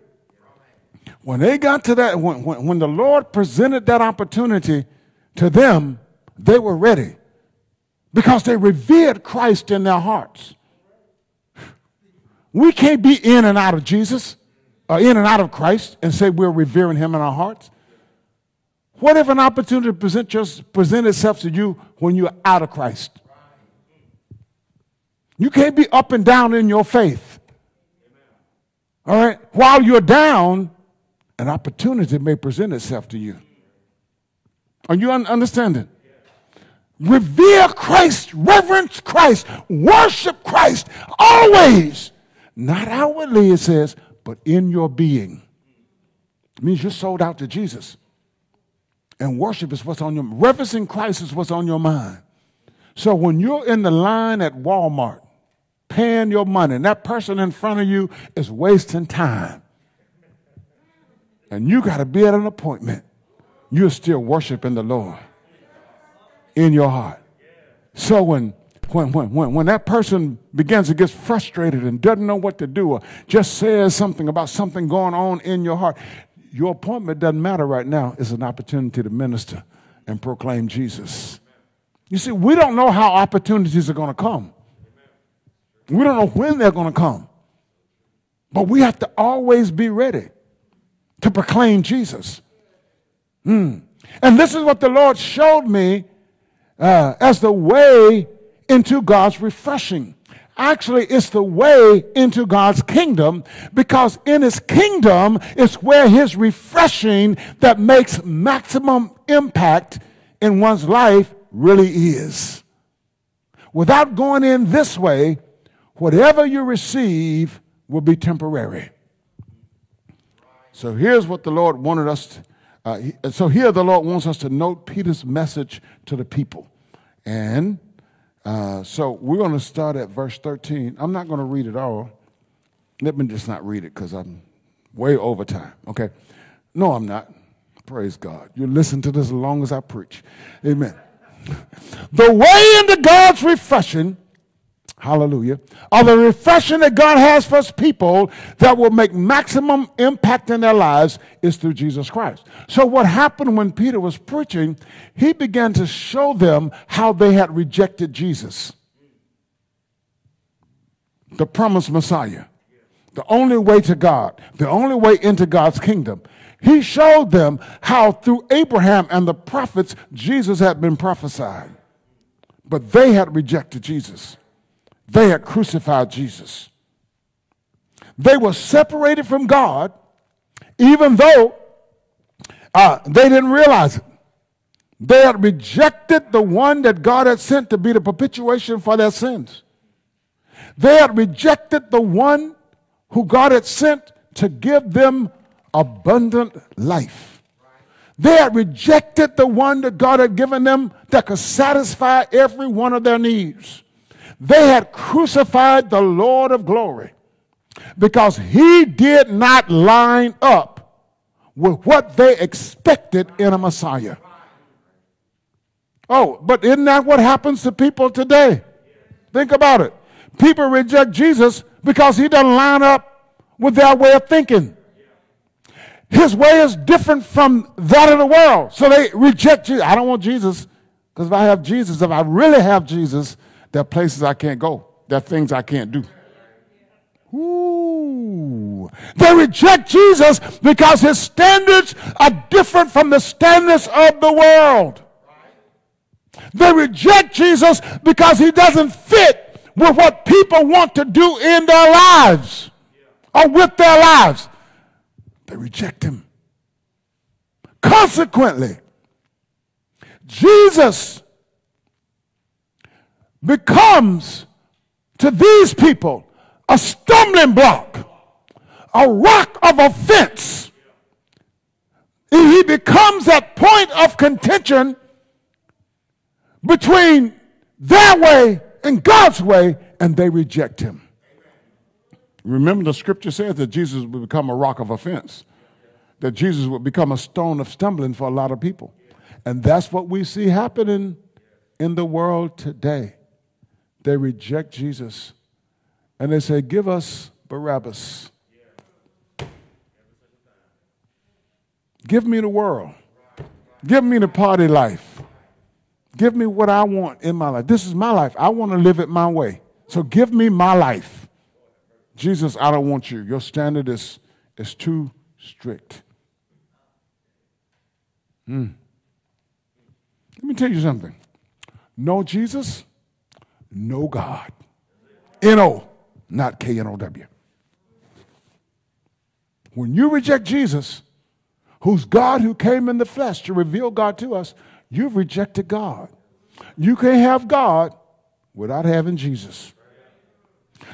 When they got to that, when, when, when the Lord presented that opportunity to them, they were ready. because they revered Christ in their hearts. We can't be in and out of Jesus or in and out of Christ and say we're revering him in our hearts. What if an opportunity present, just present itself to you when you're out of Christ? You can't be up and down in your faith. All right? While you're down, an opportunity may present itself to you. Are you un- understanding? Revere Christ, reverence Christ, worship Christ always. Not outwardly, it says, but in your being. It means you're sold out to Jesus. And worship is what's on your reverencing Christ is what's on your mind. So when you're in the line at Walmart paying your money, and that person in front of you is wasting time, and you got to be at an appointment, you're still worshiping the Lord in your heart. So when when, when, when, when that person begins to get frustrated and doesn't know what to do or just says something about something going on in your heart, your appointment doesn't matter right now. It's an opportunity to minister and proclaim Jesus. You see, we don't know how opportunities are going to come. We don't know when they're going to come. But we have to always be ready to proclaim Jesus. Mm. And this is what the Lord showed me uh, as the way into God's refreshing. Actually, it's the way into God's kingdom because in his kingdom is where his refreshing that makes maximum impact in one's life really is. Without going in this way, whatever you receive will be temporary. So here's what the Lord wanted us to, uh, so here the Lord wants us to note Peter's message to the people. And uh, so we're going to start at verse 13. I'm not going to read it all. Let me just not read it because I'm way over time. Okay? No, I'm not. Praise God. You listen to this as long as I preach. Amen. the way into God's refreshing hallelujah, or the refreshing that God has for his people that will make maximum impact in their lives is through Jesus Christ. So what happened when Peter was preaching, he began to show them how they had rejected Jesus, the promised Messiah, the only way to God, the only way into God's kingdom. He showed them how through Abraham and the prophets, Jesus had been prophesied. But they had rejected Jesus. They had crucified Jesus. They were separated from God, even though uh, they didn't realize it. They had rejected the one that God had sent to be the propitiation for their sins. They had rejected the one who God had sent to give them abundant life. They had rejected the one that God had given them that could satisfy every one of their needs. They had crucified the Lord of glory because he did not line up with what they expected in a Messiah. Oh, but isn't that what happens to people today? Think about it. People reject Jesus because he doesn't line up with their way of thinking. His way is different from that of the world. So they reject Jesus. I don't want Jesus because if I have Jesus, if I really have Jesus, there are places I can't go. There are things I can't do. Ooh. They reject Jesus because his standards are different from the standards of the world. They reject Jesus because he doesn't fit with what people want to do in their lives or with their lives. They reject him. Consequently, Jesus becomes to these people a stumbling block, a rock of offense. He becomes that point of contention between their way and God's way, and they reject him. Remember, the scripture says that Jesus would become a rock of offense, that Jesus would become a stone of stumbling for a lot of people. And that's what we see happening in the world today. They reject Jesus and they say, Give us Barabbas. Give me the world. Give me the party life. Give me what I want in my life. This is my life. I want to live it my way. So give me my life. Jesus, I don't want you. Your standard is, is too strict. Hmm. Let me tell you something. No Jesus, no God. N-O, not K-N-O-W. When you reject Jesus, who's God who came in the flesh to reveal God to us, you've rejected God. You can't have God without having Jesus.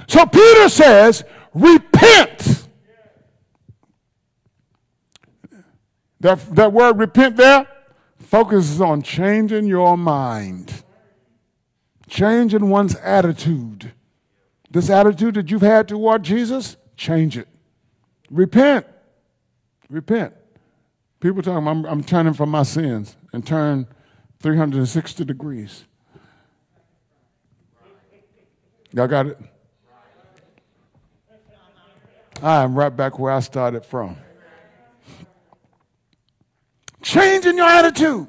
So Peter says, repent. That, that word repent there focuses on changing your mind, changing one's attitude. This attitude that you've had toward Jesus, change it. Repent. Repent. People talk, I'm, I'm turning from my sins and turn 360 degrees. Y'all got it? I am right back where I started from. Changing your attitude.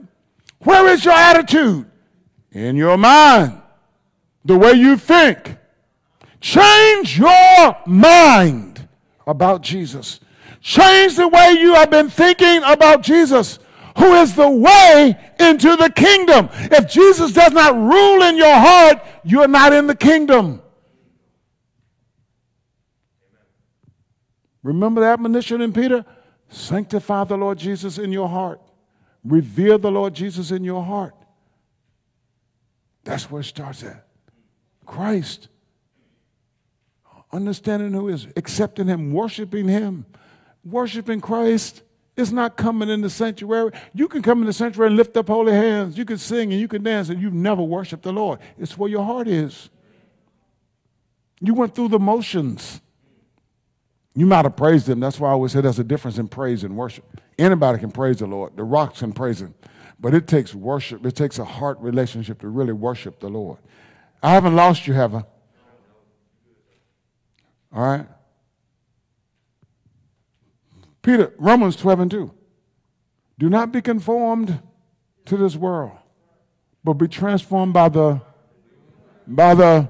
Where is your attitude? In your mind. The way you think. Change your mind about Jesus. Change the way you have been thinking about Jesus, who is the way into the kingdom. If Jesus does not rule in your heart, you are not in the kingdom. Remember the admonition in Peter? Sanctify the Lord Jesus in your heart. Revere the Lord Jesus in your heart. That's where it starts at. Christ. Understanding who is, accepting Him, worshiping Him. Worshiping Christ is not coming in the sanctuary. You can come in the sanctuary and lift up holy hands. You can sing and you can dance, and you've never worshiped the Lord. It's where your heart is. You went through the motions. You might have praised him. That's why I always say there's a difference in praise and worship. Anybody can praise the Lord. The rocks can praise him. But it takes worship. It takes a heart relationship to really worship the Lord. I haven't lost you, have I? All right? Peter, Romans 12 and 2. Do not be conformed to this world, but be transformed by the by the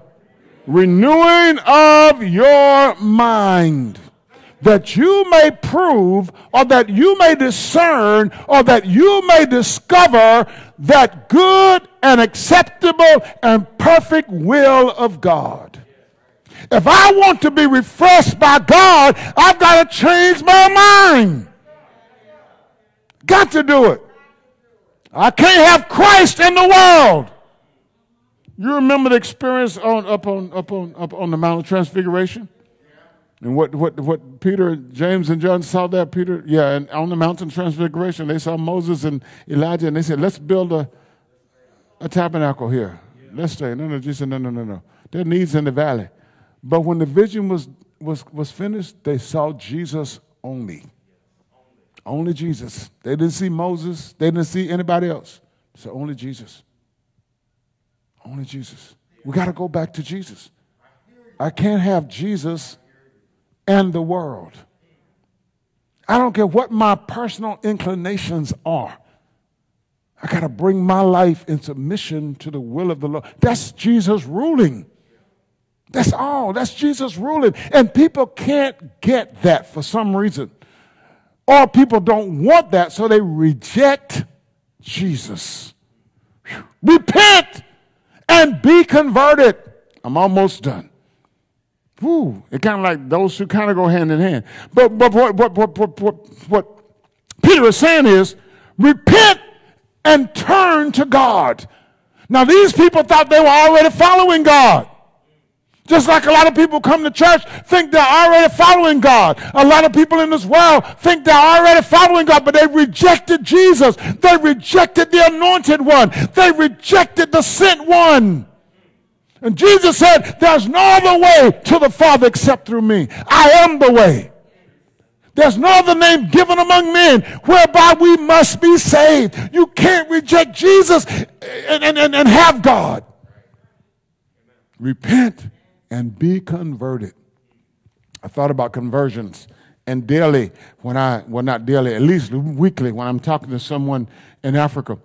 renewing of your mind that you may prove or that you may discern or that you may discover that good and acceptable and perfect will of God. If I want to be refreshed by God, I've got to change my mind. Got to do it. I can't have Christ in the world. You remember the experience on, up, on, up, on, up on the Mount of Transfiguration? And what, what, what Peter, James, and John saw that, Peter, yeah, and on the mountain transfiguration, they saw Moses and Elijah, and they said, let's build a, a tabernacle here. Let's stay. No, no, Jesus no, no, no, no. There are needs in the valley. But when the vision was, was, was finished, they saw Jesus only. Only Jesus. They didn't see Moses. They didn't see anybody else. So only Jesus. Only Jesus. We got to go back to Jesus. I can't have Jesus and the world. I don't care what my personal inclinations are. I got to bring my life in submission to the will of the Lord. That's Jesus ruling. That's all. That's Jesus ruling. And people can't get that for some reason. Or people don't want that, so they reject Jesus. Whew. Repent and be converted. I'm almost done. Whew. It kind of like those two kind of go hand in hand. But, but what, what, what, what, what, what Peter is saying is repent and turn to God. Now, these people thought they were already following God. Just like a lot of people come to church, think they're already following God. A lot of people in this world think they're already following God, but they rejected Jesus. They rejected the anointed one. They rejected the sent one. And Jesus said, There's no other way to the Father except through me. I am the way. There's no other name given among men whereby we must be saved. You can't reject Jesus and, and, and, and have God. Repent and be converted. I thought about conversions. And daily, when I, well, not daily, at least weekly, when I'm talking to someone in Africa,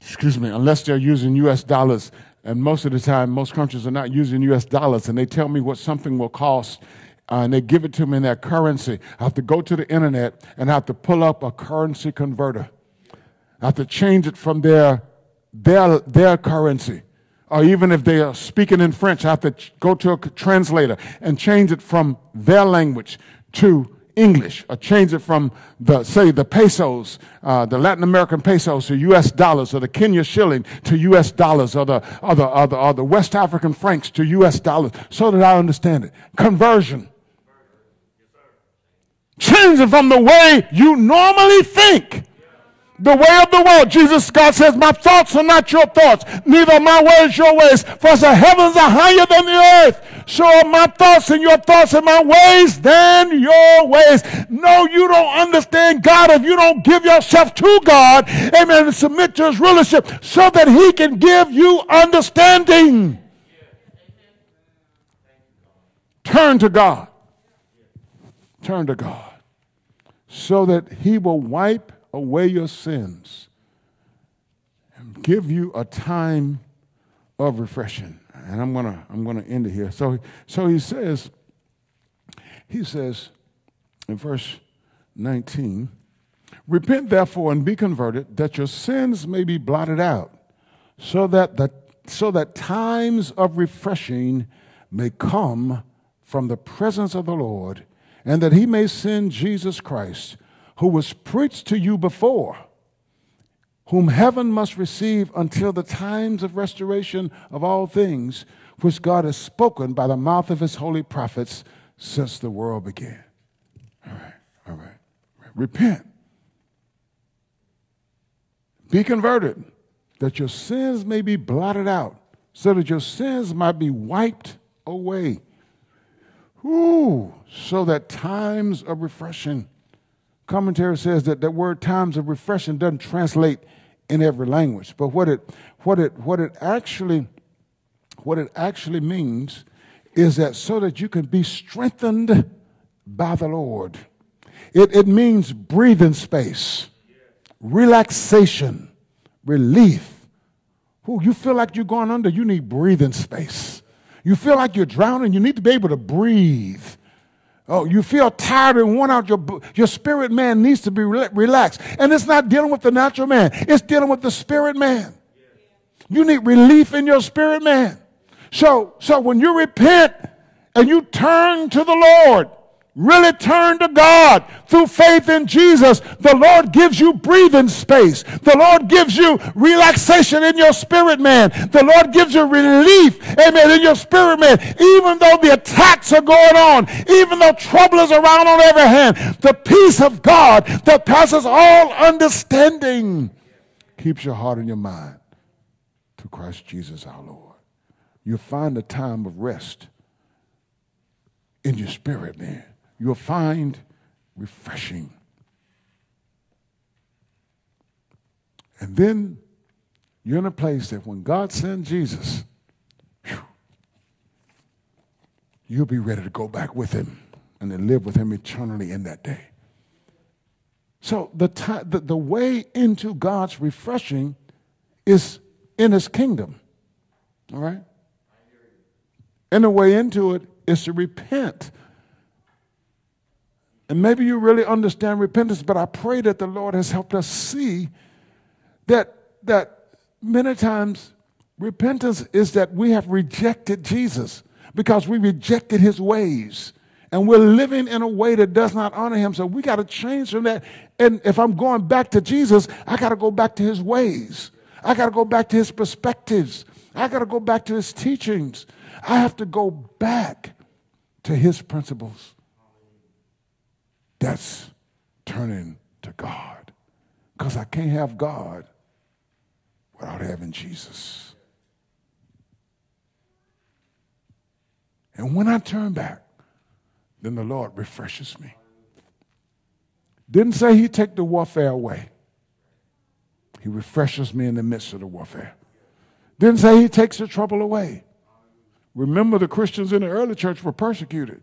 excuse me, unless they're using US dollars. And most of the time, most countries are not using US dollars, and they tell me what something will cost. Uh, and they give it to me in their currency. I have to go to the internet and I have to pull up a currency converter. I have to change it from their, their, their currency. Or even if they are speaking in French, I have to go to a translator and change it from their language to English, or change it from the, say, the pesos, uh, the Latin American pesos to U.S. dollars, or the Kenya shilling to U.S. dollars, or the, or the, or the, or the West African francs to U.S. dollars, so that I understand it. Conversion. Change it from the way you normally think. The way of the world. Jesus, God says, My thoughts are not your thoughts, neither my ways your ways. For the heavens are higher than the earth, so are my thoughts and your thoughts and my ways than your ways. No, you don't understand God if you don't give yourself to God, amen, and submit to his rulership so that he can give you understanding. Turn to God. Turn to God so that he will wipe away your sins and give you a time of refreshing. And I'm gonna I'm gonna end it here. So so he says, he says in verse 19, repent therefore and be converted, that your sins may be blotted out, so that the so that times of refreshing may come from the presence of the Lord, and that he may send Jesus Christ who was preached to you before, whom heaven must receive until the times of restoration of all things, which God has spoken by the mouth of his holy prophets since the world began. All right, all right. Repent. Be converted, that your sins may be blotted out, so that your sins might be wiped away. Ooh, so that times of refreshing commentary says that that word times of refreshing doesn't translate in every language. But what it what it what it actually what it actually means is that so that you can be strengthened by the lord it, it means breathing space relaxation relief. Ooh, you feel like you're going under you need breathing space. You feel like you're drowning you need to be able to breathe Oh, you feel tired and worn out. Your, your spirit man needs to be re- relaxed. And it's not dealing with the natural man, it's dealing with the spirit man. You need relief in your spirit man. So, so when you repent and you turn to the Lord, really turn to God through faith in Jesus, the Lord gives you breathing space. The Lord gives you relaxation in your spirit, man. The Lord gives you relief, amen, in your spirit, man. Even though the attacks are going on, even though trouble is around on every hand, the peace of God that passes all understanding keeps your heart and your mind to Christ Jesus our Lord. You'll find a time of rest in your spirit, man you'll find refreshing. And then you're in a place that when God sends Jesus, you'll be ready to go back with him and to live with him eternally in that day. So the, the, the way into God's refreshing is in his kingdom. All right? And the way into it is to repent and maybe you really understand repentance, but I pray that the Lord has helped us see that, that many times repentance is that we have rejected Jesus because we rejected his ways. And we're living in a way that does not honor him. So we got to change from that. And if I'm going back to Jesus, I got to go back to his ways. I got to go back to his perspectives. I got to go back to his teachings. I have to go back to his principles. That's turning to God. Because I can't have God without having Jesus. And when I turn back, then the Lord refreshes me. Didn't say he take the warfare away. He refreshes me in the midst of the warfare. Didn't say he takes the trouble away. Remember, the Christians in the early church were persecuted,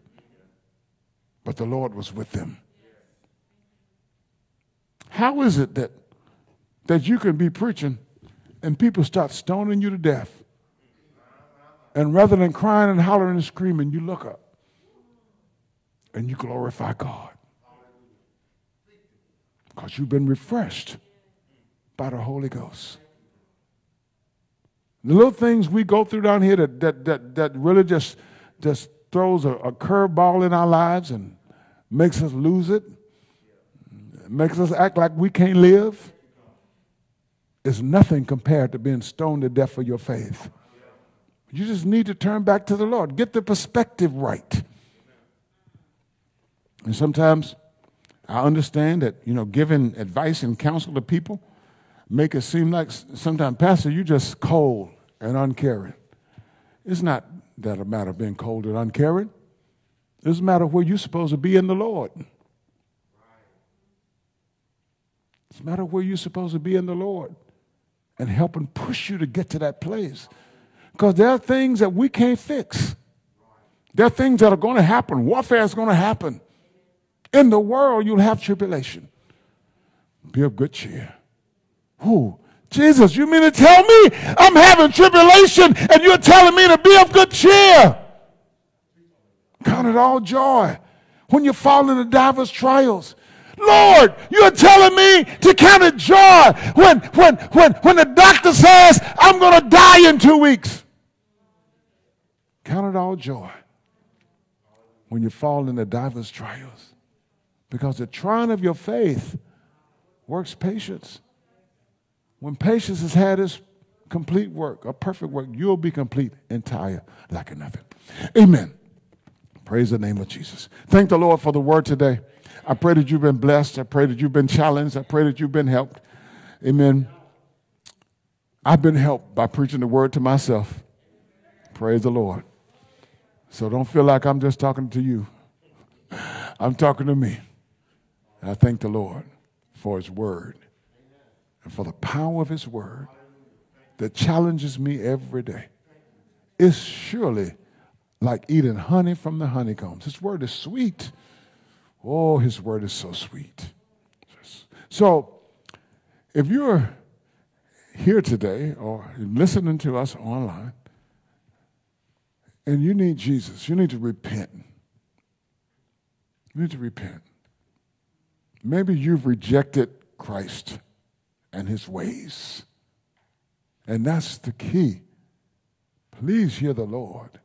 but the Lord was with them. How is it that, that you can be preaching and people start stoning you to death. And rather than crying and hollering and screaming, you look up and you glorify God. Because you've been refreshed by the Holy Ghost. The little things we go through down here that, that, that, that really just, just throws a, a curveball in our lives and makes us lose it, makes us act like we can't live, is nothing compared to being stoned to death for your faith. You just need to turn back to the Lord. Get the perspective right. And sometimes I understand that, you know, giving advice and counsel to people make it seem like sometimes, Pastor, you're just cold and uncaring. It's not that a matter of being cold and uncaring. It's a matter of where you're supposed to be in the Lord. It's a matter of where you're supposed to be in the Lord and helping push you to get to that place. Because there are things that we can't fix. There are things that are going to happen. Warfare is going to happen. In the world, you'll have tribulation. Be of good cheer. Who? Jesus, you mean to tell me I'm having tribulation and you're telling me to be of good cheer? Count it all joy when you fall into diverse trials. Lord, you're telling me to count it joy when, when, when, when the doctor says I'm going to die in two weeks. Count it all joy when you fall into diverse trials. Because the trying of your faith works patience. When patience has had its complete work, a perfect work, you'll be complete, entire, lacking nothing. Amen. Praise the name of Jesus. Thank the Lord for the word today. I pray that you've been blessed. I pray that you've been challenged. I pray that you've been helped. Amen. I've been helped by preaching the word to myself. Praise the Lord. So don't feel like I'm just talking to you. I'm talking to me. I thank the Lord for his word and for the power of his word that challenges me every day. It's surely like eating honey from the honeycombs. His word is sweet. Oh, his word is so sweet. So, if you're here today or listening to us online and you need Jesus, you need to repent. You need to repent. Maybe you've rejected Christ and his ways. And that's the key. Please hear the Lord.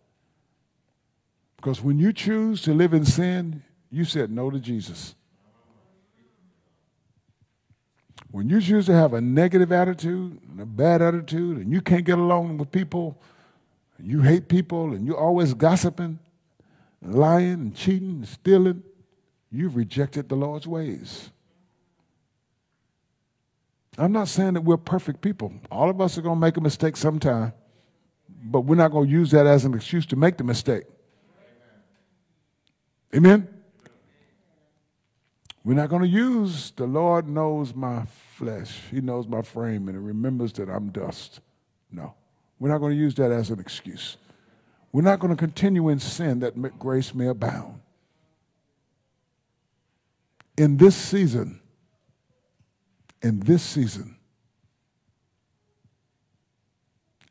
Because when you choose to live in sin, you said no to Jesus. When you choose to have a negative attitude and a bad attitude, and you can't get along with people, and you hate people, and you're always gossiping, lying, and cheating, and stealing, you've rejected the Lord's ways. I'm not saying that we're perfect people. All of us are going to make a mistake sometime, but we're not going to use that as an excuse to make the mistake. Amen? We're not going to use the Lord knows my flesh. He knows my frame and he remembers that I'm dust. No. We're not going to use that as an excuse. We're not going to continue in sin that grace may abound. In this season, in this season,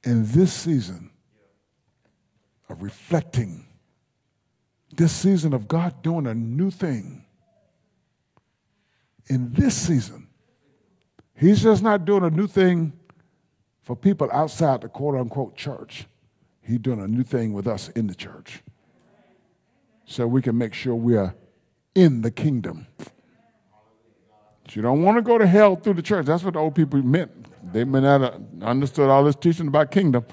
in this season of reflecting, this season of God doing a new thing, in this season, He's just not doing a new thing for people outside the quote unquote church. He's doing a new thing with us in the church. So we can make sure we are in the kingdom. You don't want to go to hell through the church. That's what the old people meant. They may not have understood all this teaching about kingdom,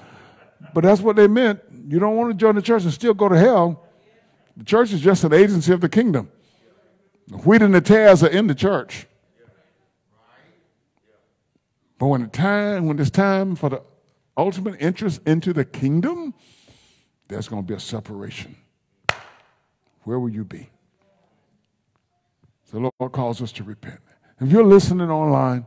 but that's what they meant. You don't want to join the church and still go to hell. The church is just an agency of the kingdom. The wheat and the tares are in the church. But when the time, when it's time for the ultimate interest into the kingdom, there's going to be a separation. Where will you be? The Lord calls us to repent. If you're listening online,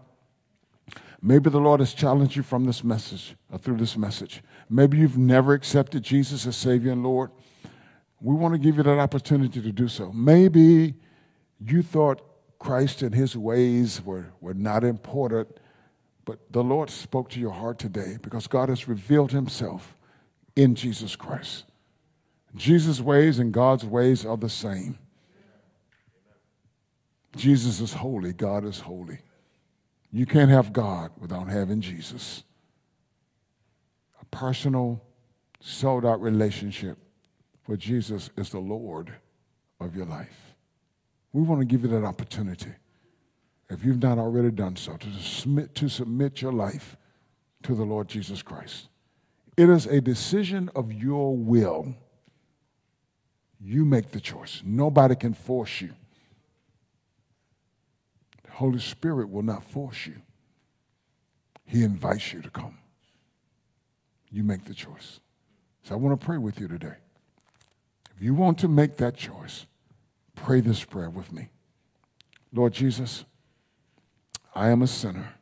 maybe the Lord has challenged you from this message or through this message. Maybe you've never accepted Jesus as Savior and Lord. We want to give you that opportunity to do so. Maybe you thought Christ and his ways were, were not important, But the Lord spoke to your heart today because God has revealed himself in Jesus Christ. Jesus' ways and God's ways are the same. Jesus is holy, God is holy. You can't have God without having Jesus. A personal, sold out relationship where Jesus is the Lord of your life. We want to give you that opportunity, if you've not already done so, to submit, to submit your life to the Lord Jesus Christ. It is a decision of your will. You make the choice. Nobody can force you. The Holy Spirit will not force you. He invites you to come. You make the choice. So I want to pray with you today. If you want to make that choice, pray this prayer with me. Lord Jesus, I am a sinner.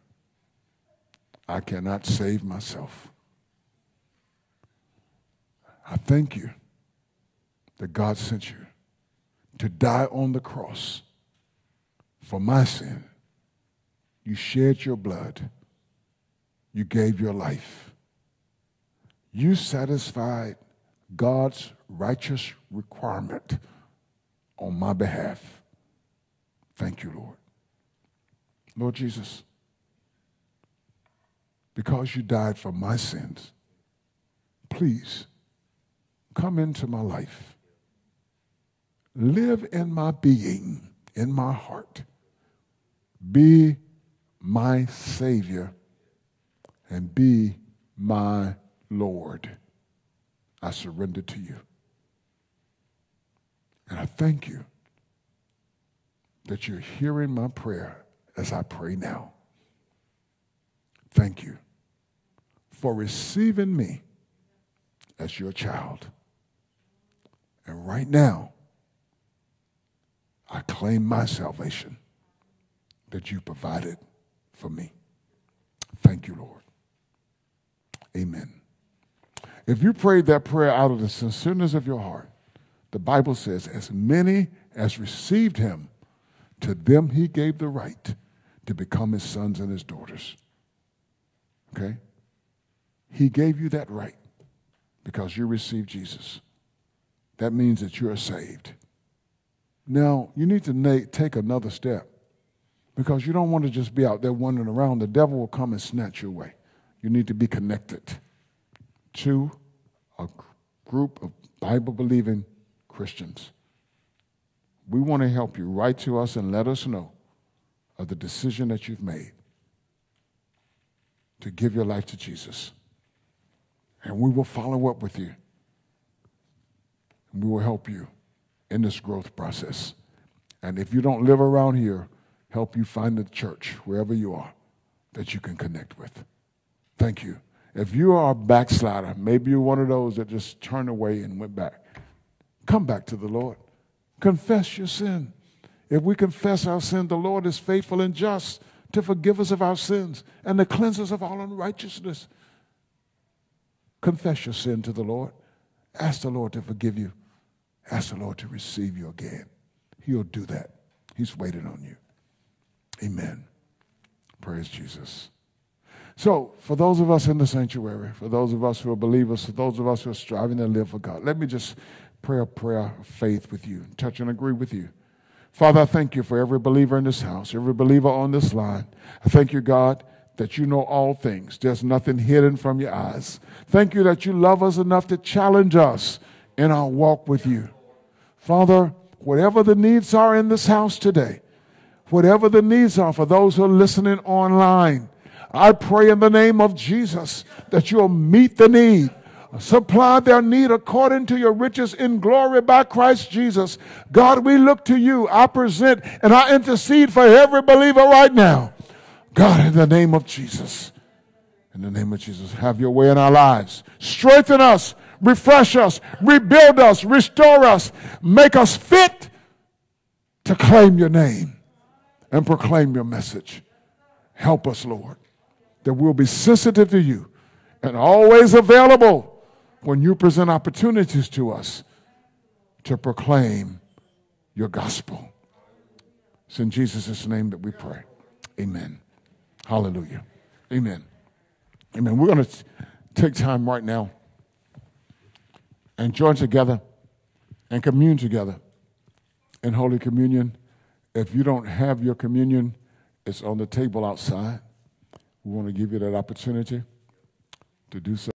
I cannot save myself. I thank you that God sent you to die on the cross for my sin. You shed your blood. You gave your life. You satisfied God's righteous requirement on my behalf. Thank you, Lord. Lord Jesus, because you died for my sins, please come into my life. Live in my being, in my heart. Be my Savior and be my Lord. I surrender to you. And I thank you that you're hearing my prayer as I pray now. Thank you for receiving me as your child. And right now, I claim my salvation that you provided for me. Thank you, Lord. Amen. If you prayed that prayer out of the sincereness of your heart, the Bible says, as many as received him, to them he gave the right to become his sons and his daughters. Okay? He gave you that right because you received Jesus. That means that you're saved. Now, you need to take another step because you don't want to just be out there wandering around. The devil will come and snatch you away. You need to be connected to a group of Bible believing Christians. We want to help you. Write to us and let us know of the decision that you've made to give your life to Jesus. And we will follow up with you. And we will help you in this growth process. And if you don't live around here, help you find a church wherever you are that you can connect with. Thank you. If you are a backslider, maybe you're one of those that just turned away and went back, come back to the Lord. Confess your sin. If we confess our sin, the Lord is faithful and just to forgive us of our sins and to cleanse us of all unrighteousness. Confess your sin to the Lord. Ask the Lord to forgive you. Ask the Lord to receive you again. He'll do that. He's waiting on you. Amen. Praise Jesus. So, for those of us in the sanctuary, for those of us who are believers, for those of us who are striving to live for God, let me just pray a prayer of faith with you, touch and agree with you. Father, I thank you for every believer in this house, every believer on this line. I thank you, God, that you know all things. There's nothing hidden from your eyes. Thank you that you love us enough to challenge us in our walk with you. Father, whatever the needs are in this house today, whatever the needs are for those who are listening online, I pray in the name of Jesus that you'll meet the need, supply their need according to your riches in glory by Christ Jesus. God, we look to you. I present and I intercede for every believer right now. God, in the name of Jesus, in the name of Jesus, have your way in our lives. Strengthen us, refresh us, rebuild us, restore us, make us fit to claim your name and proclaim your message. Help us, Lord that we'll be sensitive to you and always available when you present opportunities to us to proclaim your gospel. It's in Jesus' name that we pray. Amen. Hallelujah. Amen. Amen. We're going to take time right now and join together and commune together in Holy Communion. If you don't have your communion, it's on the table outside. We want to give you that opportunity to do so.